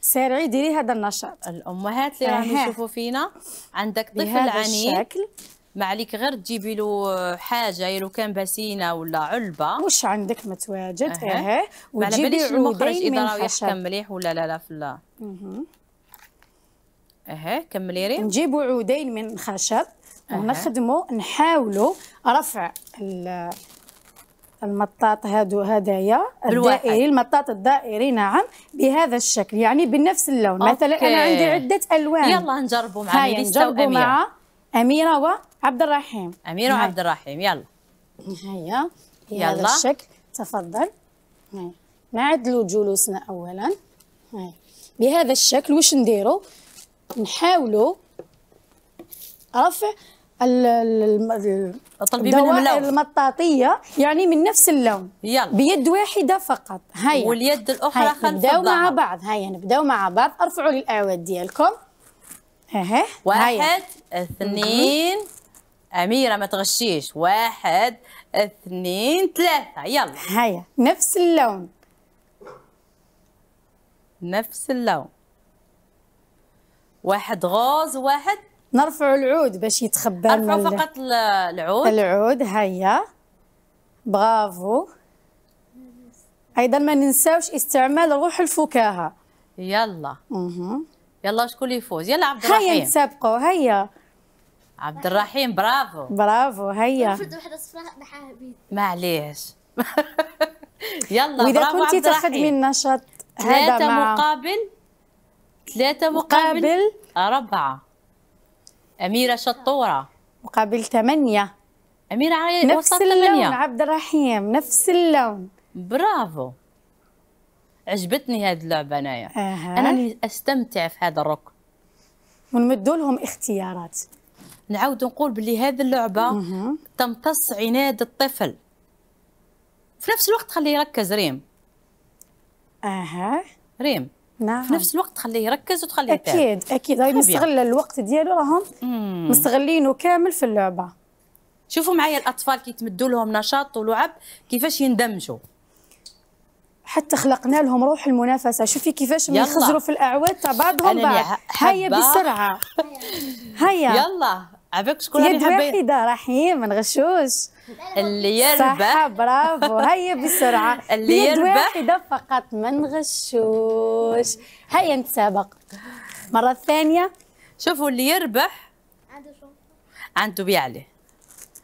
E: سارعي ديري هذا النشاط.
A: الأمهات اللي راهم
E: أها.
A: يشوفوا فينا عندك طفل
E: بهذا
A: عنيد.
E: الشكل.
A: ما عليك غير تجيبي له حاجة لو كان bassine ولا علبة.
E: وش عندك متواجد.
A: أها. على
E: وتجيبي
A: المخرج اذا
E: من
A: راه يحكم مليح ولا لا لا في لا. أها. كملي ريم.
E: نجيبوا عودين من خشب ونخدموا نحاولوا رفع ال- المطاط هادو هدايا. الدائري المطاط الدائري نعم بهذا الشكل. يعني بنفس اللون. مثلا
A: أوكي.
E: أنا عندي عدة ألوان.
A: يلا نجربوا مع ميليسا
E: نجربوا مع أميرة وعبد الرحيم.
A: اميره
E: هاي.
A: وعبد الرحيم يلا.
E: هيا بهذا
A: يلا.
E: الشكل تفضل. هاي. نعدلوا جلوسنا اولا. هاي. بهذا الشكل وش نديروا؟ نحاولوا رفع
A: طلبي منهم
E: الدوائر
A: لون
E: المطاطية يعني من نفس اللون.
A: يلا.
E: بيد واحدة فقط. هيا.
A: واليد
E: الأخرى
A: خلف
E: نبداو مع بعض. هيا نبداو مع بعض. أرفعوا لي الاعواد ديالكم ها هيا.
A: واحد اثنين أميرة ما تغشيش. واحد اثنين ثلاثة. يلا.
E: هيا. نفس اللون.
A: نفس اللون. واحد غوز وواحد
E: نرفع العود باش يتخبى
A: ارفعوا
E: ال-
A: فقط ال- العود.
E: العود هيا. برافو. أيضا ما ننساوش استعمال روح الفكاهة.
A: يلا.
E: مهم.
A: يلا شكون اللي يفوز؟ يلا عبد
E: هيا
A: الرحيم.
E: نتسابقوا هيا.
A: عبد الرحيم برافو.
E: برافو هيا.
G: المفروض واحدة صفراء نحاها
A: معليش. يلا
E: وإذا
A: برافو
E: كنتي
A: عبد
E: تخدمي النشاط هذا
A: ثلاثة
E: مع
A: مقابل ثلاثة مقابل.
E: مقابل.
A: أربعة. أميرة شطورة.
E: مقابل ثمانية.
A: أميرة عي-
E: نفس اللون
A: ثمانية.
E: عبد الرحيم نفس اللون.
A: برافو. عجبتني هذه اللعبة أنايا
E: أها.
A: أنا اللي أستمتع في هذا الركن.
E: ونمدوا لهم اختيارات.
A: نعاود نقول باللي هذه اللعبة تمتص عناد الطفل. في نفس الوقت خليه يركز ريم.
E: أها.
A: ريم
E: نعم.
A: في نفس الوقت خليه يركز وتخليه
E: أكيد أكيد. هاي
A: خبية.
E: مستغلة الوقت ديالو راهم. مستغلينه كامل في اللعبة.
A: شوفوا معايا الأطفال كي تمدوا لهم نشاط ولعب كيفاش يندمجوا.
E: حتى خلقنا لهم روح المنافسة. شوفي كيفاش. يخزروا في الأعواد تاع بعضهم بعض هيا. بسرعة. هيا.
A: يلا. عباك شكون
E: يد واحدة رحيم ما نغشوش.
A: اللي
E: صح
A: يربح
E: برافو. هيا بسرعة.
A: اللي
E: بيد
A: يربح.
E: واحدة فقط ما نغشوش. هيا نتسابق مرة ثانية.
A: شوفوا اللي يربح.
G: عنده شو
A: عنده بيعلي.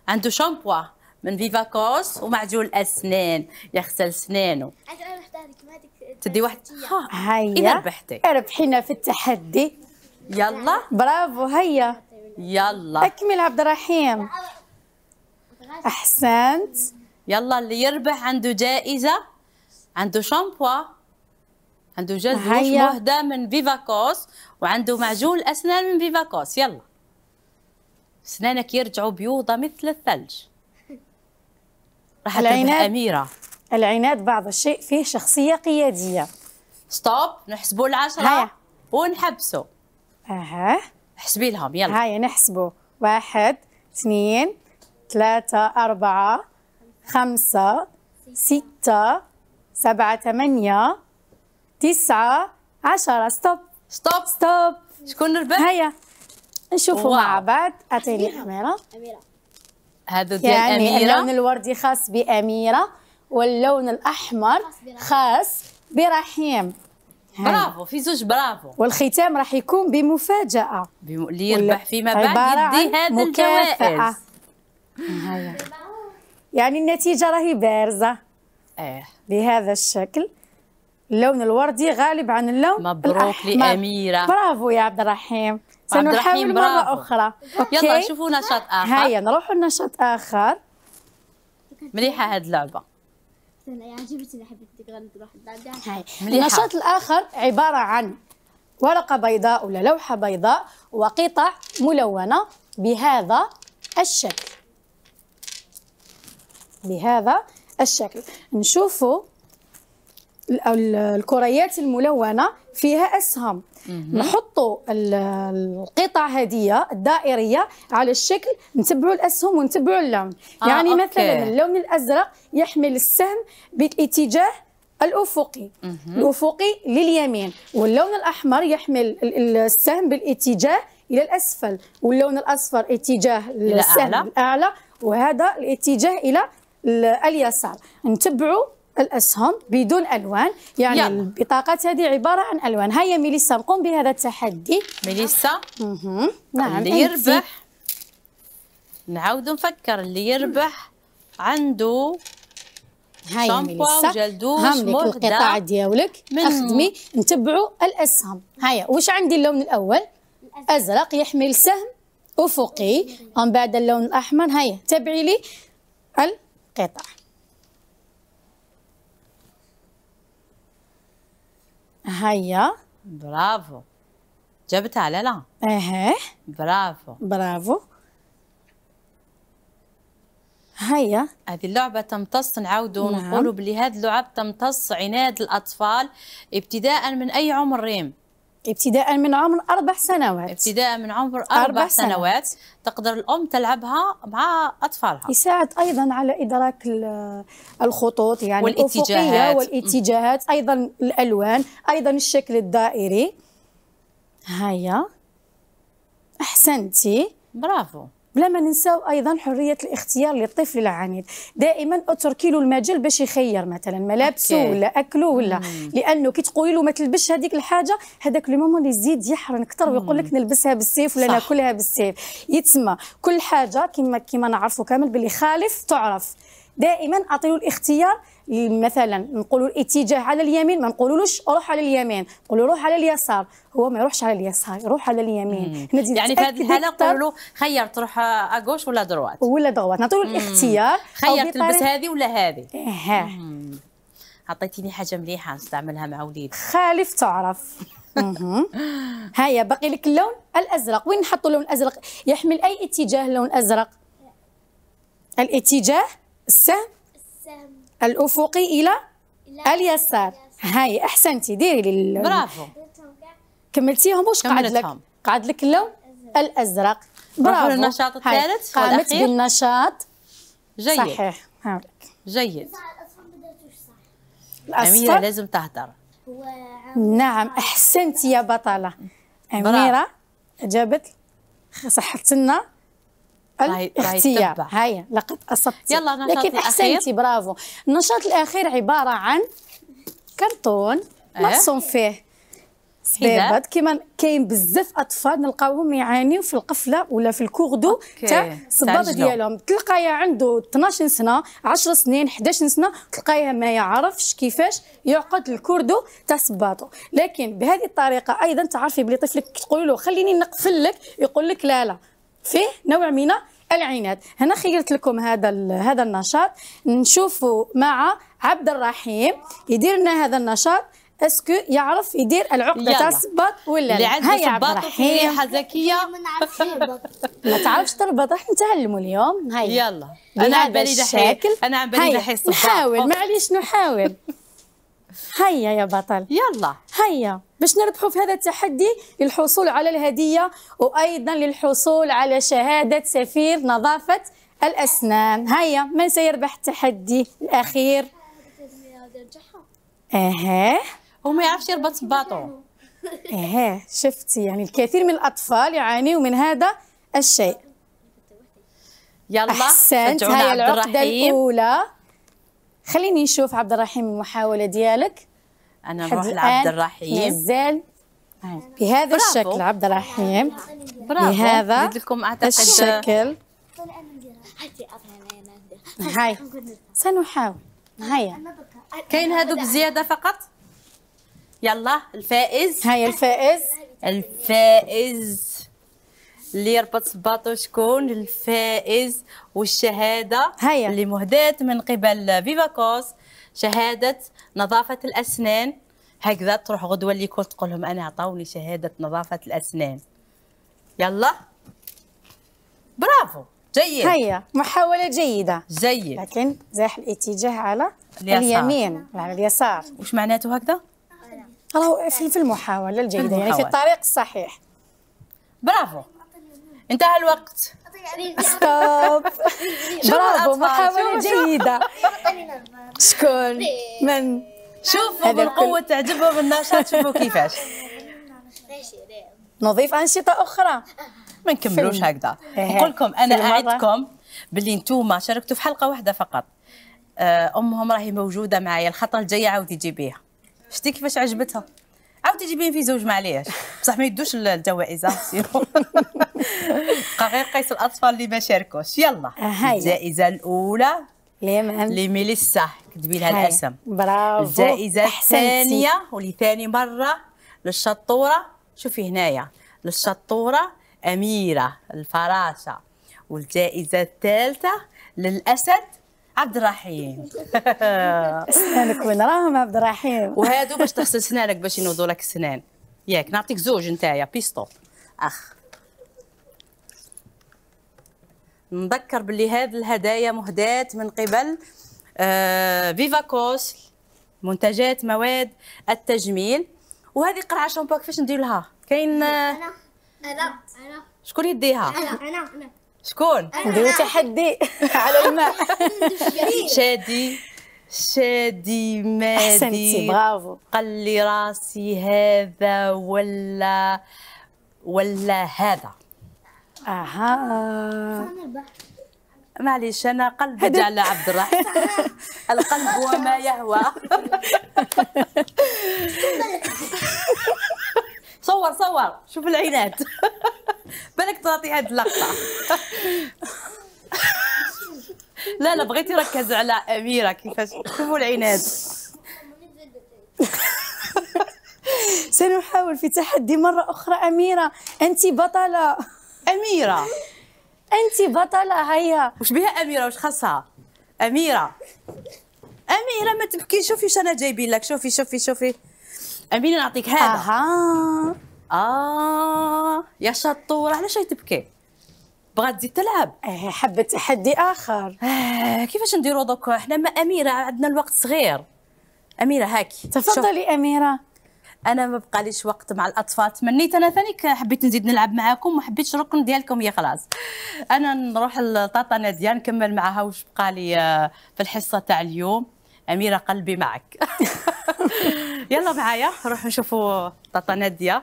A: عنده شامبوا من فيفاكوس ومعجون أسنان. يغسل اسنانه
G: عاد أنا محتاجك ما هذيك
A: تدي واحد.
E: هيا.
A: إذا ربحتي.
E: ربحينا في التحدي.
A: يلا.
E: برافو. هيا.
A: يلا.
E: أكمل عبد الرحيم. أحسنت.
A: يلا اللي يربح عنده جائزة. عنده شامبوا. عنده
E: هيا.
A: مهدى من فيفاكوس وعنده معجون الأسنان من فيفاكوس يلا. أسنانك يرجعوا بيوضة مثل الثلج. راح
E: العناد.
A: أميرة.
E: العناد بعض الشيء فيه شخصية قيادية.
A: stop. نحسبوا العشرة.
E: هيا.
A: ونحبسوا
E: أها.
A: احسبي لهم يلا.
E: هيا نحسبوا واحد اثنين ثلاثة أربعة خمسة ستة سبعة ثمانية تسعة عشرة. stop.
A: stop.
E: stop.
A: شكون ربح؟
E: هيا. نشوفوا. مع بعض. أعطيني أميرة.
G: أميرة.
A: هذا ديال
E: يعني اللون
A: أميرة.
E: الوردي خاص بأميرة واللون الأحمر خاص برحيم.
A: برافو في زوج برافو.
E: والختام راح يكون بمفاجأة.
A: بم- اللي يربح فيما
E: عبارة
A: بعد
E: عن
A: يدي هذا
E: مكافأة.
A: الجوائز
E: يعني النتيجة راهي بارزة.
A: إيه.
E: بهذا الشكل. اللون الوردي غالب عن اللون
A: مبروك
E: الأحمر.
A: لأميرة.
E: برافو يا عبد الرحيم. سنحاول مرة
A: برافو.
E: أخرى. أوكي.
A: يلا شوفوا نشاط آخر.
E: هيا نروح لنشاط آخر.
A: مليحة هذه اللعبة.
G: استنى يعني عجبتني حبيت بعدها.
E: النشاط الآخر عبارة عن ورقة بيضاء ولا لوحة بيضاء وقطع ملونة بهذا الشكل. بهذا الشكل. نشوفوا ال- ال- الكريات الملونة فيها أسهم. نحطوا ال- القطع هذه الدائرية على الشكل نتبعوا الأسهم ونتبعوا اللون.
A: آه،
E: يعني
A: أوكي.
E: مثلا اللون الأزرق يحمل السهم بالاتجاه الأفقي. الأفقي لليمين. واللون الأحمر يحمل ال- ال- السهم بالاتجاه إلى الأسفل. واللون الأصفر اتجاه السهم
A: أعلى.
E: الأعلى وهذا الاتجاه إلى ال- اليسار. نتبعوا الأسهم بدون ألوان. يعني
A: يلا.
E: البطاقات هذه عبارة عن ألوان. هيا ميليسا نقوم بهذا التحدي.
A: ميليسا.
E: نعم
A: اللي. يربح. نعاود نفكر. اللي يربح عنده
E: هيا
A: شامبو
E: ميليسا
A: وجلدوش
E: هاملك القطع ديالك. أخدمي نتبعوا الأسهم. هيا واش عندي اللون الأول؟ أزرق يحمل سهم أفقي. ومن بعد اللون الأحمر هيا تبعي لي القطع هيا.
A: برافو. جبتها لا لا
E: أها
A: برافو.
E: برافو. هيا.
A: هذه اللعبة تمتص نعاودوا
E: نعم.
A: نقولوا بلي هذه اللعب تمتص عناد الأطفال ابتداء من أي عمر ريم؟
E: ابتداء من عمر أربع سنوات.
A: ابتداء من عمر أربع,
E: أربع
A: سنوات.
E: سنوات.
A: تقدر الأم تلعبها مع أطفالها.
E: يساعد أيضا على إدراك ال- الخطوط يعني
A: والاتجاهات.
E: والاتجاهات أيضا الألوان أيضا الشكل الدائري. هيا. أحسنتي.
A: برافو.
E: بلا ما ننساو أيضا حرية الاختيار للطفل العنيد دائما اتركي له المجال باش يخير مثلا ملابسه
A: OK.
E: ولا أكله ولا. لأنه كي تقولي له ما تلبسش هذيك الحاجة هذاك le moment يزيد يحرن أكثر ويقول لك نلبسها بالسيف ولا
A: صح.
E: ناكلها بالسيف. يتسمى كل حاجة كما كما نعرفوا كامل باللي خالف تعرف. دائما اعطيله الاختيار مثلا نقولوا الاتجاه على اليمين ما نقولولوش روح على اليمين نقولوا روح على اليسار. هو ما يروحش على اليسار يروح على اليمين.
A: يعني في هذه
E: أكثر.
A: نقولوا له خير تروح أغوش ولا دروات
E: ولا ضغط نعطيو الاختيار
A: خير تلبس هذه ولا هذه.
E: إيه.
A: عطيتيني حاجة مليحة نستعملها مع وليدي
E: خالف تعرف. هيا باقي لك اللون الأزرق. وين نحطوا اللون الأزرق؟ يحمل أي اتجاه اللون الأزرق؟ الاتجاه السهم
G: السهم
E: الأفقي إلى؟
G: لا
E: اليسار. هاي أحسنتي ديري لي ال-
A: برافو.
E: كملتيهم واش قعد لك. قعد لك اللون؟
A: الأزرق.
E: برافو.
A: للنشاط
E: هاي.
A: الثالث
E: قامت. بالنشاط.
A: جيد.
E: صحيح. هاولك.
A: جيد. أميرة
E: الأصفر
A: لازم تهدر.
E: نعم أحسنتي يا بطلة. أميرة جابت صحت لنا الاختيار. هيا لقد أصبت
A: يلا النشاط
E: لكن. أحسنتي برافو النشاط الأخير عبارة عن كرتون
A: أه.
E: مرسوم فيه سبيبات كيما كاين بزاف أطفال نلقاوهم يعانيو في القفلة ولا في ال
A: cordon OK.
E: تاع الصباط. ديالهم تلقايا عنده 12 سنة 10 سنين 11 سنة تلقايا ما يعرفش كيفاش يعقد ال cordon تاع صباطو لكن بهذه الطريقة أيضا تعرفي بلي طفلك تقولي له خليني نقفل لك يقول لك لا لا فيه نوع من العناد. هنا خيرت لكم هذا هذا النشاط. نشوفوا مع عبد الرحيم. يدير لنا هذا النشاط. اسكو يعرف يدير
A: العقدة.
E: تاع الصباط ولا
A: اللي
E: لا هيا عبد الرحيم.
A: ريحة ذكية.
G: ما نعرفش يربط
E: ما تعرفش تربط راح نتعلموا اليوم. هيا.
A: يلا. أنا عن
E: بهذا
A: بالي
E: الشكل.
A: أنا عن بالي
E: نحاول. معليش نحاول. هيا يا بطل.
A: يلا.
E: هيا. باش نربحوا في هذا التحدي للحصول على الهدية وأيضا للحصول على شهادة سفير نظافة الأسنان. هيا من سيربح التحدي الأخير؟ أها.
A: هو ما يعرفش يربط صباطه
E: أها. شفتي يعني الكثير من الأطفال يعانيوا من هذا الشيء.
A: يلا
E: أحسنت.
A: عبد
E: العقدة الأولى. خليني نشوف عبد الرحيم المحاولة ديالك.
A: أنا
E: حد
A: نروح لعبد الرحيم.
E: نزل بهذا
A: برافو.
E: الشكل عبد الرحيم.
A: برافو.
E: بهذا
A: لكم أعتقد
E: الشكل.
G: أنا أنا
E: هاي. سنحاول. هيا.
A: كاين هذوك زيادة فقط؟ يلا الفائز.
E: هيا الفائز.
A: الفائز. اللي يربط صباطو شكون الفائز والشهادة
E: هيا.
A: اللي مهداة من قبل فيفاكوس شهادة نظافة الأسنان. هكذا تروح غدوة اللي كنت تقول لهم أنا أعطوني شهادة نظافة الأسنان. يلا. برافو. جيد.
E: هيا. محاولة جيدة.
A: جيد.
E: لكن زاح الاتجاه على
A: اليسار.
E: اليمين. على اليسار.
A: وش معناته هكذا؟
E: راهو في في المحاولة الجيدة يعني في
A: المحاولة.
E: الطريق الصحيح.
A: برافو. انتهى الوقت.
E: ستوب. برافو
A: شوفوا،
E: جيدة. شكون من
A: شوفوا بالقوة تعجبهم النشاط شوفوا كيفاش.
E: نضيف أنشطة أخرى.
A: ما نكملوش. هكذا.
E: إيه.
A: نقول لكم
E: مرة.
A: أعدكم باللي نتوما شاركتوا في حلقة واحدة فقط. آه، أمهم راهي موجودة معايا الخطره الجاية عاودي جيبيها. شتي كيفاش عجبتها؟ عاودي جيبين في زوج معليش. بصح ما يدوش الجوائز بقى غير قيس الأطفال اللي ما شاركوش. يلا.
E: هيا.
A: الجائزة
E: الأولى
A: لميليسا كتبي لها. الأسم.
E: برافو.
A: الجائزة
E: أحسنتي.
A: الثانية ولثاني مرة للشطورة. شوفي هنايا. للشطورة أميرة الفراشة. والجائزة الثالثة للأسد عبد الرحيم.
E: أسنانك وين؟ راهم عبد الرحيم.
A: وهادو باش تغسل سنانك باش ينوضوا لك السنان. ياك نعطيك زوج نتايا بيستو. أخ. نذكر باللي هذه الهدايا مهداة من قبل آه فيفاكوس منتجات مواد التجميل. وهذه قرعة شامبو كيفاش ندير لها؟ كاين آه،
G: أنا. أنا.
A: شكون يديها؟
G: أنا. أنا. أنا.
A: شكون؟
E: نديرو تحدي على الماء.
A: شادي. شادي مادي.
E: احسنتي برافو.
A: قال لي راسي هذا ولا ولا هذا.
E: أها.
A: معليش أنا قلبي على عبد الرحيم القلب وما يهوى. صور صور. شوف العينات. بالك تعطي هاد اللقطة. لا لا بغيتي ركز على أميرة كيفاش شوفوا العينات.
E: سنحاول في تحدي مرة أخرى أميرة. أنت بطلة.
A: أميرة.
E: أنت بطلة هيا.
A: وش بها أميرة؟ وش خاصها؟ أميرة. أميرة ما تبكي. شوفي شو أنا جايبين لك. شوفي شوفي شوفي. اميره نعطيك هذا.
E: أها.
A: آه يا شطوره علاش تبكي. بغات تزيد تلعب.
E: إيه، حبة تحدي آخر.
A: آه كيفاش نديرو دوك إحنا ما أميرة عندنا الوقت صغير. أميرة هاكي شوف،
E: تفضلي أميرة.
A: أنا ما بقاليش وقت مع الأطفال. تمنيت أنا ثاني حبيت نزيد نلعب معاكم وما حبيتش الركن ديالكم يا خلاص. أنا نروح لطاطا نادية نكمل معها. واش بقى لي آه، في الحصة تاع اليوم. أميرة قلبي معك. يلا معايا نروح نشوفوا طاطا نادية.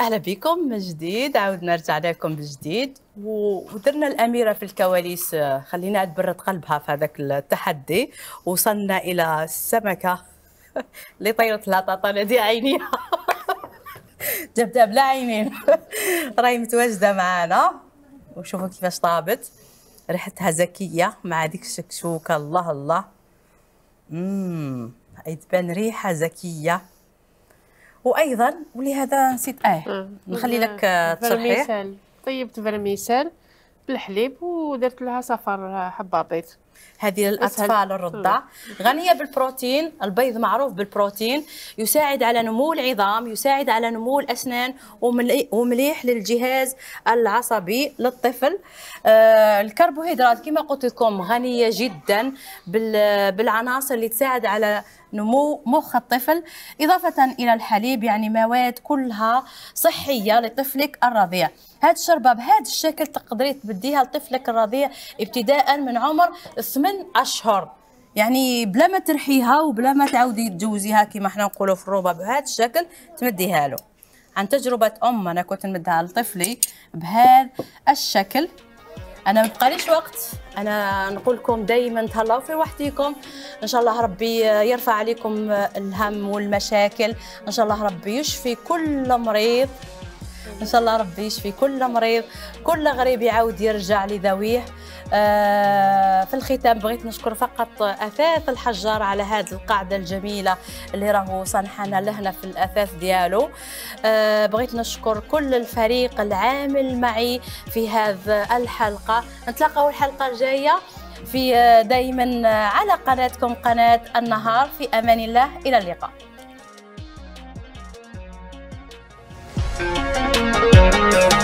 A: أهلا بكم من جديد عاودنا رجعنا لكم بجديد و- ودرنا الأميرة في الكواليس خلينا تبرد قلبها في هذاك التحدي. وصلنا إلى السمكة اللي طيرت لها طاطا عينيها. جبتها بلا عينين راهي متواجدة معانا. وشوفوا كيفاش طابت. ريحتها زكيه مع ديك الشكشوكة. الله الله. امم تبان ريحة زكيه وأيضا ولهذا نسيت آه نخلي لك آه،
B: فرميسال طيبت فرميسال بالحليب ودرت لها صفر حبابيط.
A: هذه للاطفال الرضع. غنية بالبروتين البيض معروف بالبروتين يساعد على نمو العظام يساعد على نمو الأسنان وملي- ومليح للجهاز العصبي للطفل. آه الكربوهيدرات كما قلت لكم غنية جدا بال- بالعناصر اللي تساعد على نمو مخ الطفل إضافة إلى الحليب يعني مواد كلها صحية لطفلك الرضيع. هاد الشربة بهذا الشكل تقدري تبديها لطفلك الرضيع ابتداء من عمر 8 أشهر. يعني بلا ما ترحيها وبلا ما تعاودي تجوزيها كما إحنا نقولوا في الروبه بهذا الشكل تمديها له. عن تجربة أم أنا كنت نمدها لطفلي بهذا الشكل. أنا ما بقاليش وقت. أنا نقول لكم دائما تهلاو في وحديكم. إن شاء الله ربي يرفع عليكم الهم والمشاكل. إن شاء الله ربي يشفي كل مريض. إن شاء الله ربي يشفي كل مريض كل غريب يعاود يرجع لذويه. آه في الختام بغيت نشكر فقط أثاث الحجار على هذه القاعدة الجميلة اللي راهو صنحنا لهنا في الأثاث ديالو. آه بغيت نشكر كل الفريق العامل معي في هذه الحلقة. نتلاقاو الحلقة الجاية في دائما على قناتكم قناة النهار. في أمان الله إلى اللقاء.
H: Thank